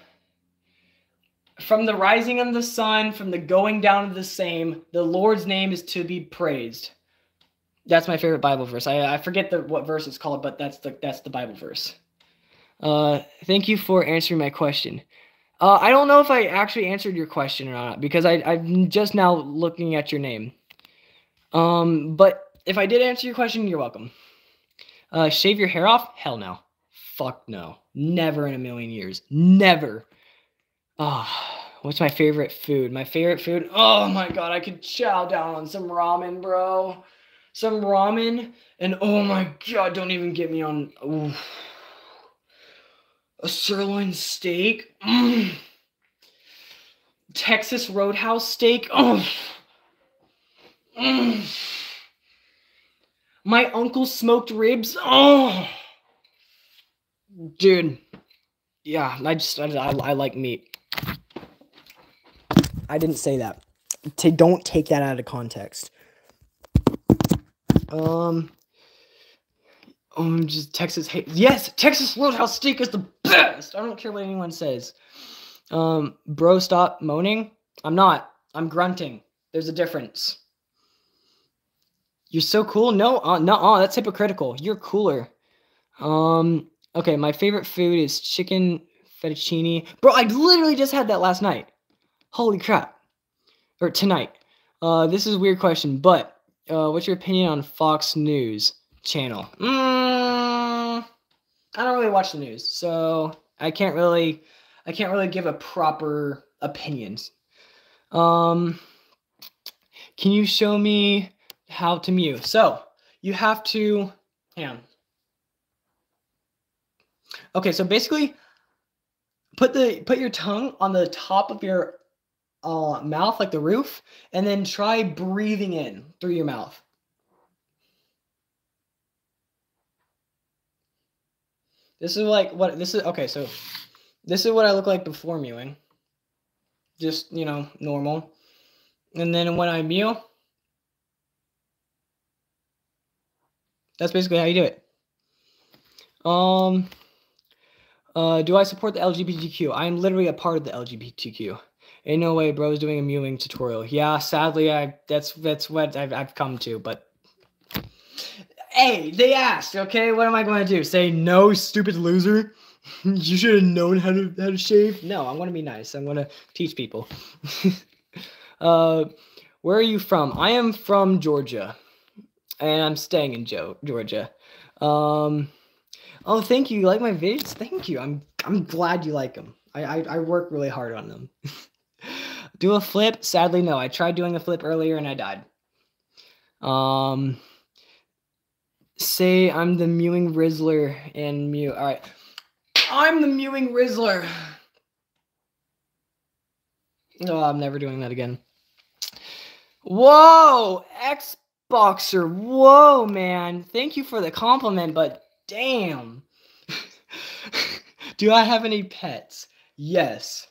from the rising of the sun, from the going down of the same, the Lord's name is to be praised. That's my favorite Bible verse. I, I forget the what verse it's called, but that's the that's the Bible verse. Uh, thank you for answering my question. Uh, I don't know if I actually answered your question or not because I I'm just now looking at your name. Um, but if I did answer your question, you're welcome. Uh, shave your hair off? Hell no. Fuck no. Never in a million years. Never. Ah, what's my favorite food? My favorite food? Oh my god, I could chow down on some ramen, bro. Some ramen, and oh my god, don't even get me on ooh. A sirloin steak. Mm. Texas Roadhouse steak. Oh. Mm. My uncle smoked ribs. Oh. Dude. Yeah, I just I, I, like meat. I didn't say that. Don't take that out of context. Um. Um, just Texas. Yes, Texas Roadhouse steak is the best. I don't care what anyone says. Um, bro, stop moaning. I'm not. I'm grunting. There's a difference. You're so cool. No, uh, no, uh, that's hypocritical. You're cooler. Um, okay, my favorite food is chicken fettuccine. Bro, I literally just had that last night. Holy crap. Or tonight. Uh, this is a weird question, but uh, what's your opinion on Fox News channel? Mm, I don't really watch the news, so I can't really, I can't really give a proper opinions. Um, can you show me how to mew? So you have to, hang on. Okay, so basically, put the put your tongue on the top of your uh, mouth, like the roof, and then try breathing in through your mouth. This is like what this is. Okay, so this is what I look like before mewing. Just you know, normal. And then when I mew, that's basically how you do it. Um. Uh, do I support the LGBTQ? I am literally a part of the LGBTQ. Ain't no way, bro's doing a mewing tutorial. Yeah, sadly, I that's that's what I've I've come to. But hey, they asked. Okay, what am I going to do? Say no, stupid loser. you should have known how to how to shave. No, I'm going to be nice. I'm going to teach people. uh, where are you from? I am from Georgia, and I'm staying in jo- Georgia. Um, oh, thank you. You like my vids? Thank you. I'm I'm glad you like them. I I, I work really hard on them. Do a flip? Sadly, no. I tried doing a flip earlier and I died. Um, say I'm the mewing Rizzler and mew. All right, I'm the mewing Rizzler. No, I'm never doing that again. Whoa, Xboxer. Whoa, man. Thank you for the compliment, but damn. Do I have any pets? Yes.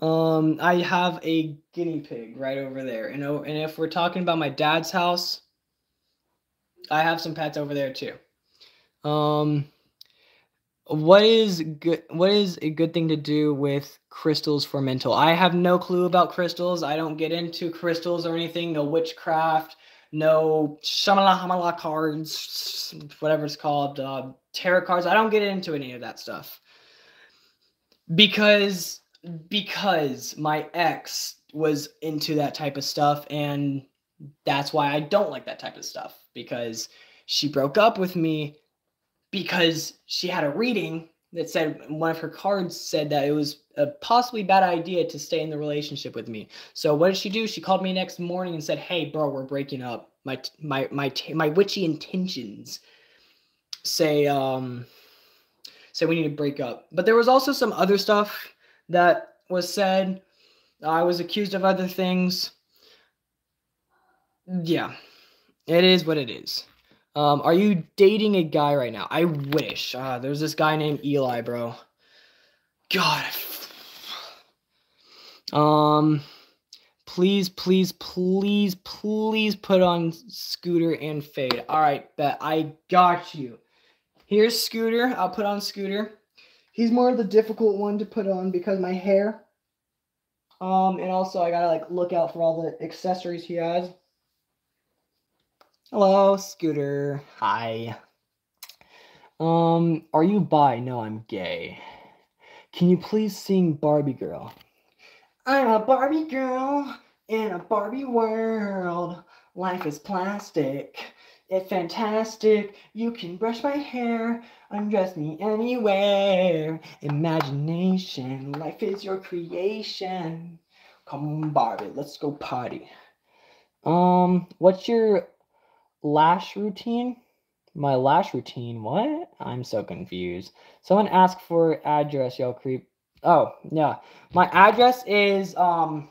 Um, I have a guinea pig right over there. And, and if we're talking about my dad's house, I have some pets over there too. Um, what is good? What is a good thing to do with crystals for mental? I have no clue about crystals. I don't get into crystals or anything. No witchcraft. No shamala hamala cards, whatever it's called, uh, tarot cards. I don't get into any of that stuff because because my ex was into that type of stuff and that's why I don't like that type of stuff because she broke up with me because she had a reading that said one of her cards said that it was a possibly bad idea to stay in the relationship with me. So what did she do? She called me next morning and said, "Hey, bro, we're breaking up. My my my my witchy intentions say um say we need to break up." But there was also some other stuff that was said. I was accused of other things. Yeah, it is what it is. Um, are you dating a guy right now? I wish. Uh, there's this guy named Eli, bro. God. Um, please, please, please, please put on Scooter and Fade. All right, bet I got you. Here's Scooter. I'll put on Scooter. He's more of the difficult one to put on because my hair. Um, and also I gotta like look out for all the accessories he has. Hello, Scooter. Hi. Um, are you bi? No, I'm gay. Can you please sing Barbie Girl? I'm a Barbie girl in a Barbie world. Life is plastic. It's fantastic. You can brush my hair, undress me anywhere. Imagination, life is your creation. Come on, Barbie, let's go party. Um, what's your lash routine? My lash routine? What? I'm so confused. Someone asked for address, y'all creep. Oh, yeah. My address is um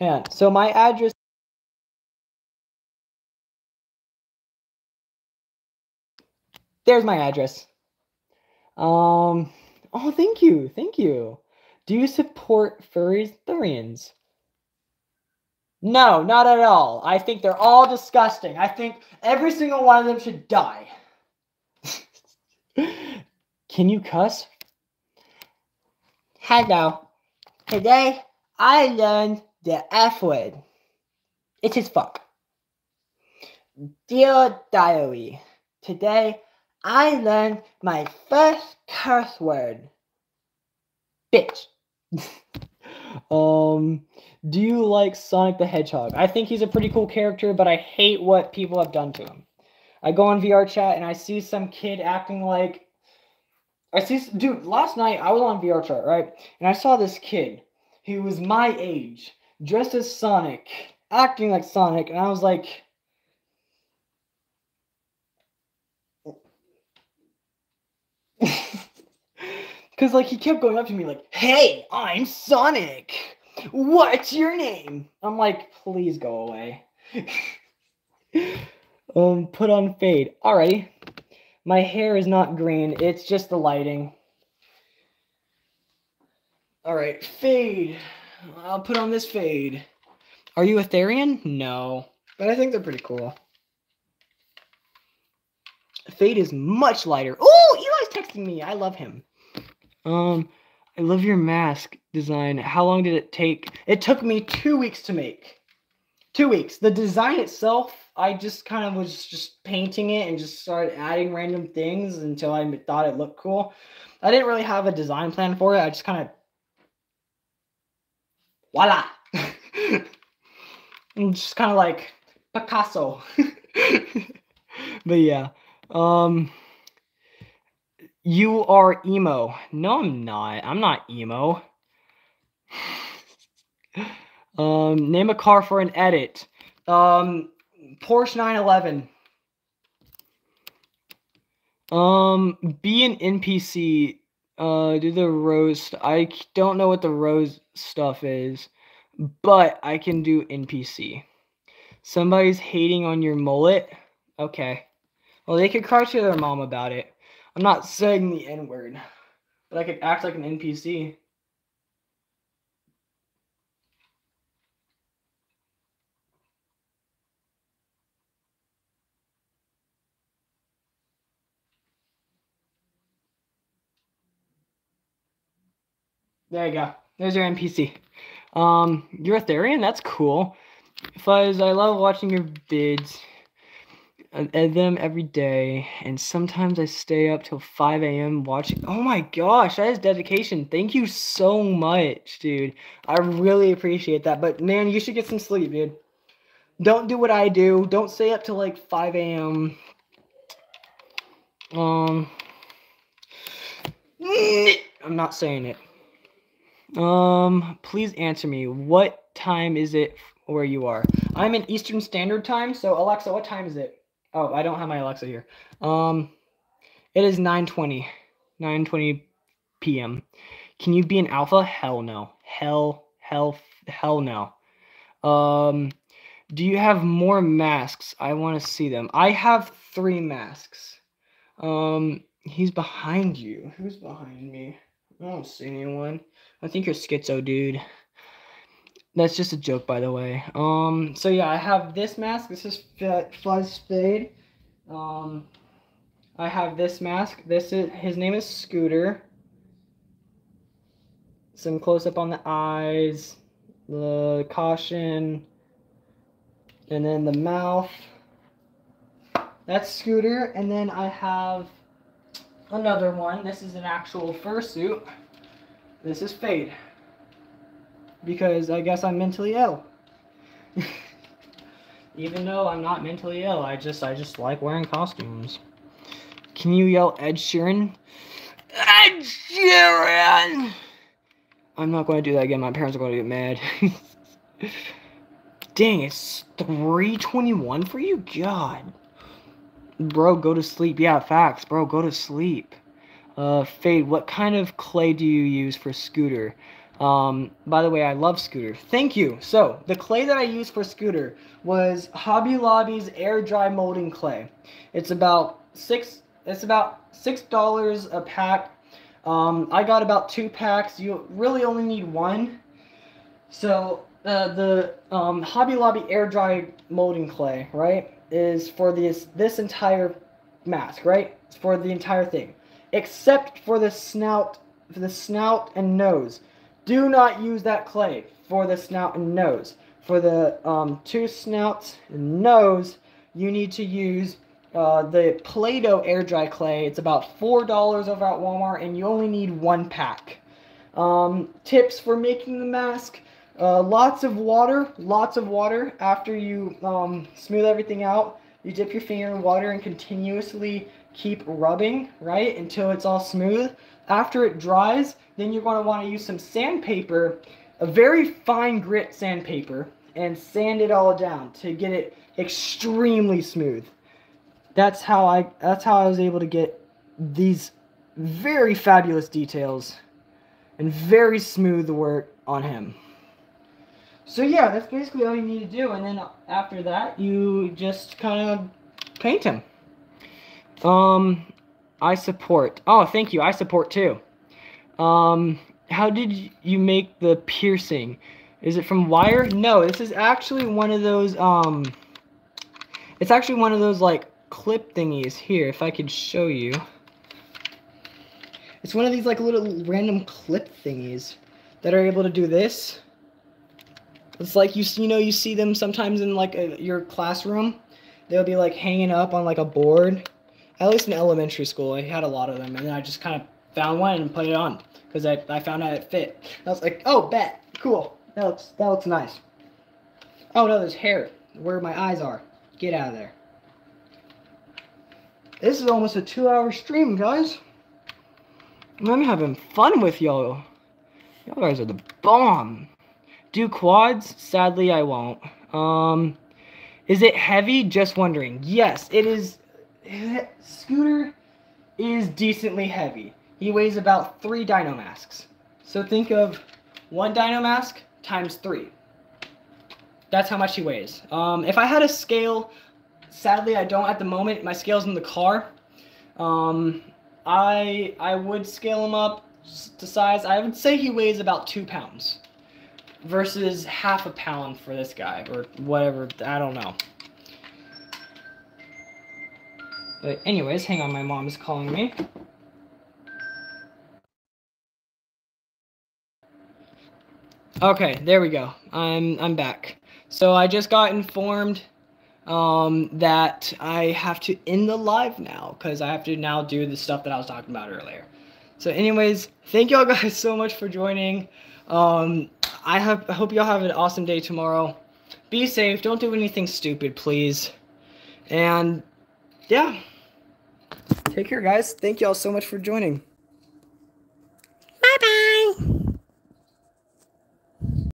Yeah, so my address There's my address. Um oh thank you. Thank you. Do you support furries therians? No, not at all. I think they're all disgusting. I think every single one of them should die. Can you cuss? Hello. Today I learned the F word. It is fuck. Dear diary, today I learned my first curse word. Bitch. um, do you like Sonic the Hedgehog? I think he's a pretty cool character, but I hate what people have done to him. I go on VR chat and I see some kid acting like I see dude, last night I was on VR chat, right? And I saw this kid who was my age, dressed as Sonic, acting like Sonic, and I was like Cause like he kept going up to me like, "Hey, I'm Sonic. What's your name?" I'm like, "Please go away." um, put on fade. Alrighty. My hair is not green. It's just the lighting. All right, fade. I'll put on this fade. Are you a Therian? No, but I think they're pretty cool. Fade is much lighter. Oh, Eli's texting me. I love him. Um, I love your mask design. How long did it take? It took me two weeks to make. Two weeks. The design itself, I just kind of was just painting it and just started adding random things until I thought it looked cool. I didn't really have a design plan for it. I just kind of voila. and just kind of like Picasso. but yeah. Um you are emo. No, I'm not. I'm not emo. um name a car for an edit. Um Porsche 911. Um be an NPC. Uh do the roast. I don't know what the rose stuff is, but I can do NPC. Somebody's hating on your mullet. Okay. Well, they could cry to their mom about it. I'm not saying the N word, but I could act like an NPC. There you go. There's your NPC. Um, you're a Therian? That's cool. Fuzz, I love watching your vids. Edit them every day, and sometimes I stay up till 5 a.m. watching. Oh my gosh, that is dedication. Thank you so much, dude. I really appreciate that. But man, you should get some sleep, dude. Don't do what I do. Don't stay up till like 5 a.m. Um, I'm not saying it. Um, please answer me. What time is it where you are? I'm in Eastern Standard Time. So Alexa, what time is it? Oh, I don't have my Alexa here. Um, it is 9:20, 9:20 p.m. Can you be an alpha? Hell no. Hell, hell, hell no. Um, do you have more masks? I want to see them. I have three masks. Um, he's behind you. Who's behind me? I don't see anyone. I think you're schizo, dude. That's just a joke, by the way. Um, so yeah, I have this mask. This is FuzzFade. Um, I have this mask. This is his name is Scooter. Some close up on the eyes, the caution, and then the mouth. That's Scooter, and then I have another one. This is an actual fursuit. This is Fade because I guess I'm mentally ill. Even though I'm not mentally ill, I just I just like wearing costumes. Can you yell Ed Sheeran? Ed Sheeran! I'm not going to do that again. My parents are going to get mad. Dang, it's 321 for you? God. Bro, go to sleep. Yeah, facts. Bro, go to sleep. Uh, Fade, what kind of clay do you use for Scooter? Um, by the way, I love Scooter. Thank you. So, the clay that I used for Scooter was Hobby Lobby's air dry molding clay. It's about six. It's about six dollars a pack. Um, I got about two packs. You really only need one. So uh, the um, Hobby Lobby air dry molding clay, right, is for this this entire mask, right? It's for the entire thing, except for the snout, for the snout and nose. Do not use that clay for the snout and nose. For the um, two snouts and nose, you need to use uh, the Play-Doh air dry clay. It's about four dollars over at Walmart, and you only need one pack. Um, tips for making the mask: uh, lots of water, lots of water. After you um, smooth everything out, you dip your finger in water and continuously keep rubbing, right, until it's all smooth. After it dries, then you're going to want to use some sandpaper, a very fine grit sandpaper, and sand it all down to get it extremely smooth. That's how I that's how I was able to get these very fabulous details and very smooth work on him. So yeah, that's basically all you need to do, and then after that, you just kind of paint him. Um, I support. Oh, thank you. I support too. Um, how did you make the piercing? Is it from wire? No, this is actually one of those. Um, it's actually one of those like clip thingies here. If I could show you. It's one of these like little random clip thingies that are able to do this. It's like you you know you see them sometimes in like a, your classroom. They'll be like hanging up on like a board. At least in elementary school, I had a lot of them, and then I just kind of found one and put it on because I, I found out it fit. And I was like, oh, bet, cool. That looks that looks nice. Oh no, there's hair where my eyes are. Get out of there. This is almost a two-hour stream, guys. I'm having fun with y'all. Y'all guys are the bomb. Do quads? Sadly, I won't. Um, is it heavy? Just wondering. Yes, it is. Scooter is decently heavy. He weighs about three dino masks. So think of one dino mask times three. That's how much he weighs. Um, if I had a scale, sadly I don't at the moment. My scale's in the car. Um, I I would scale him up to size. I would say he weighs about two pounds versus half a pound for this guy or whatever. I don't know. But anyways, hang on, my mom is calling me. Okay, there we go. I'm I'm back. So I just got informed um, that I have to end the live now because I have to now do the stuff that I was talking about earlier. So, anyways, thank y'all guys so much for joining. Um, I have I hope y'all have an awesome day tomorrow. Be safe. Don't do anything stupid, please. And yeah, take care, guys. Thank y'all so much for joining.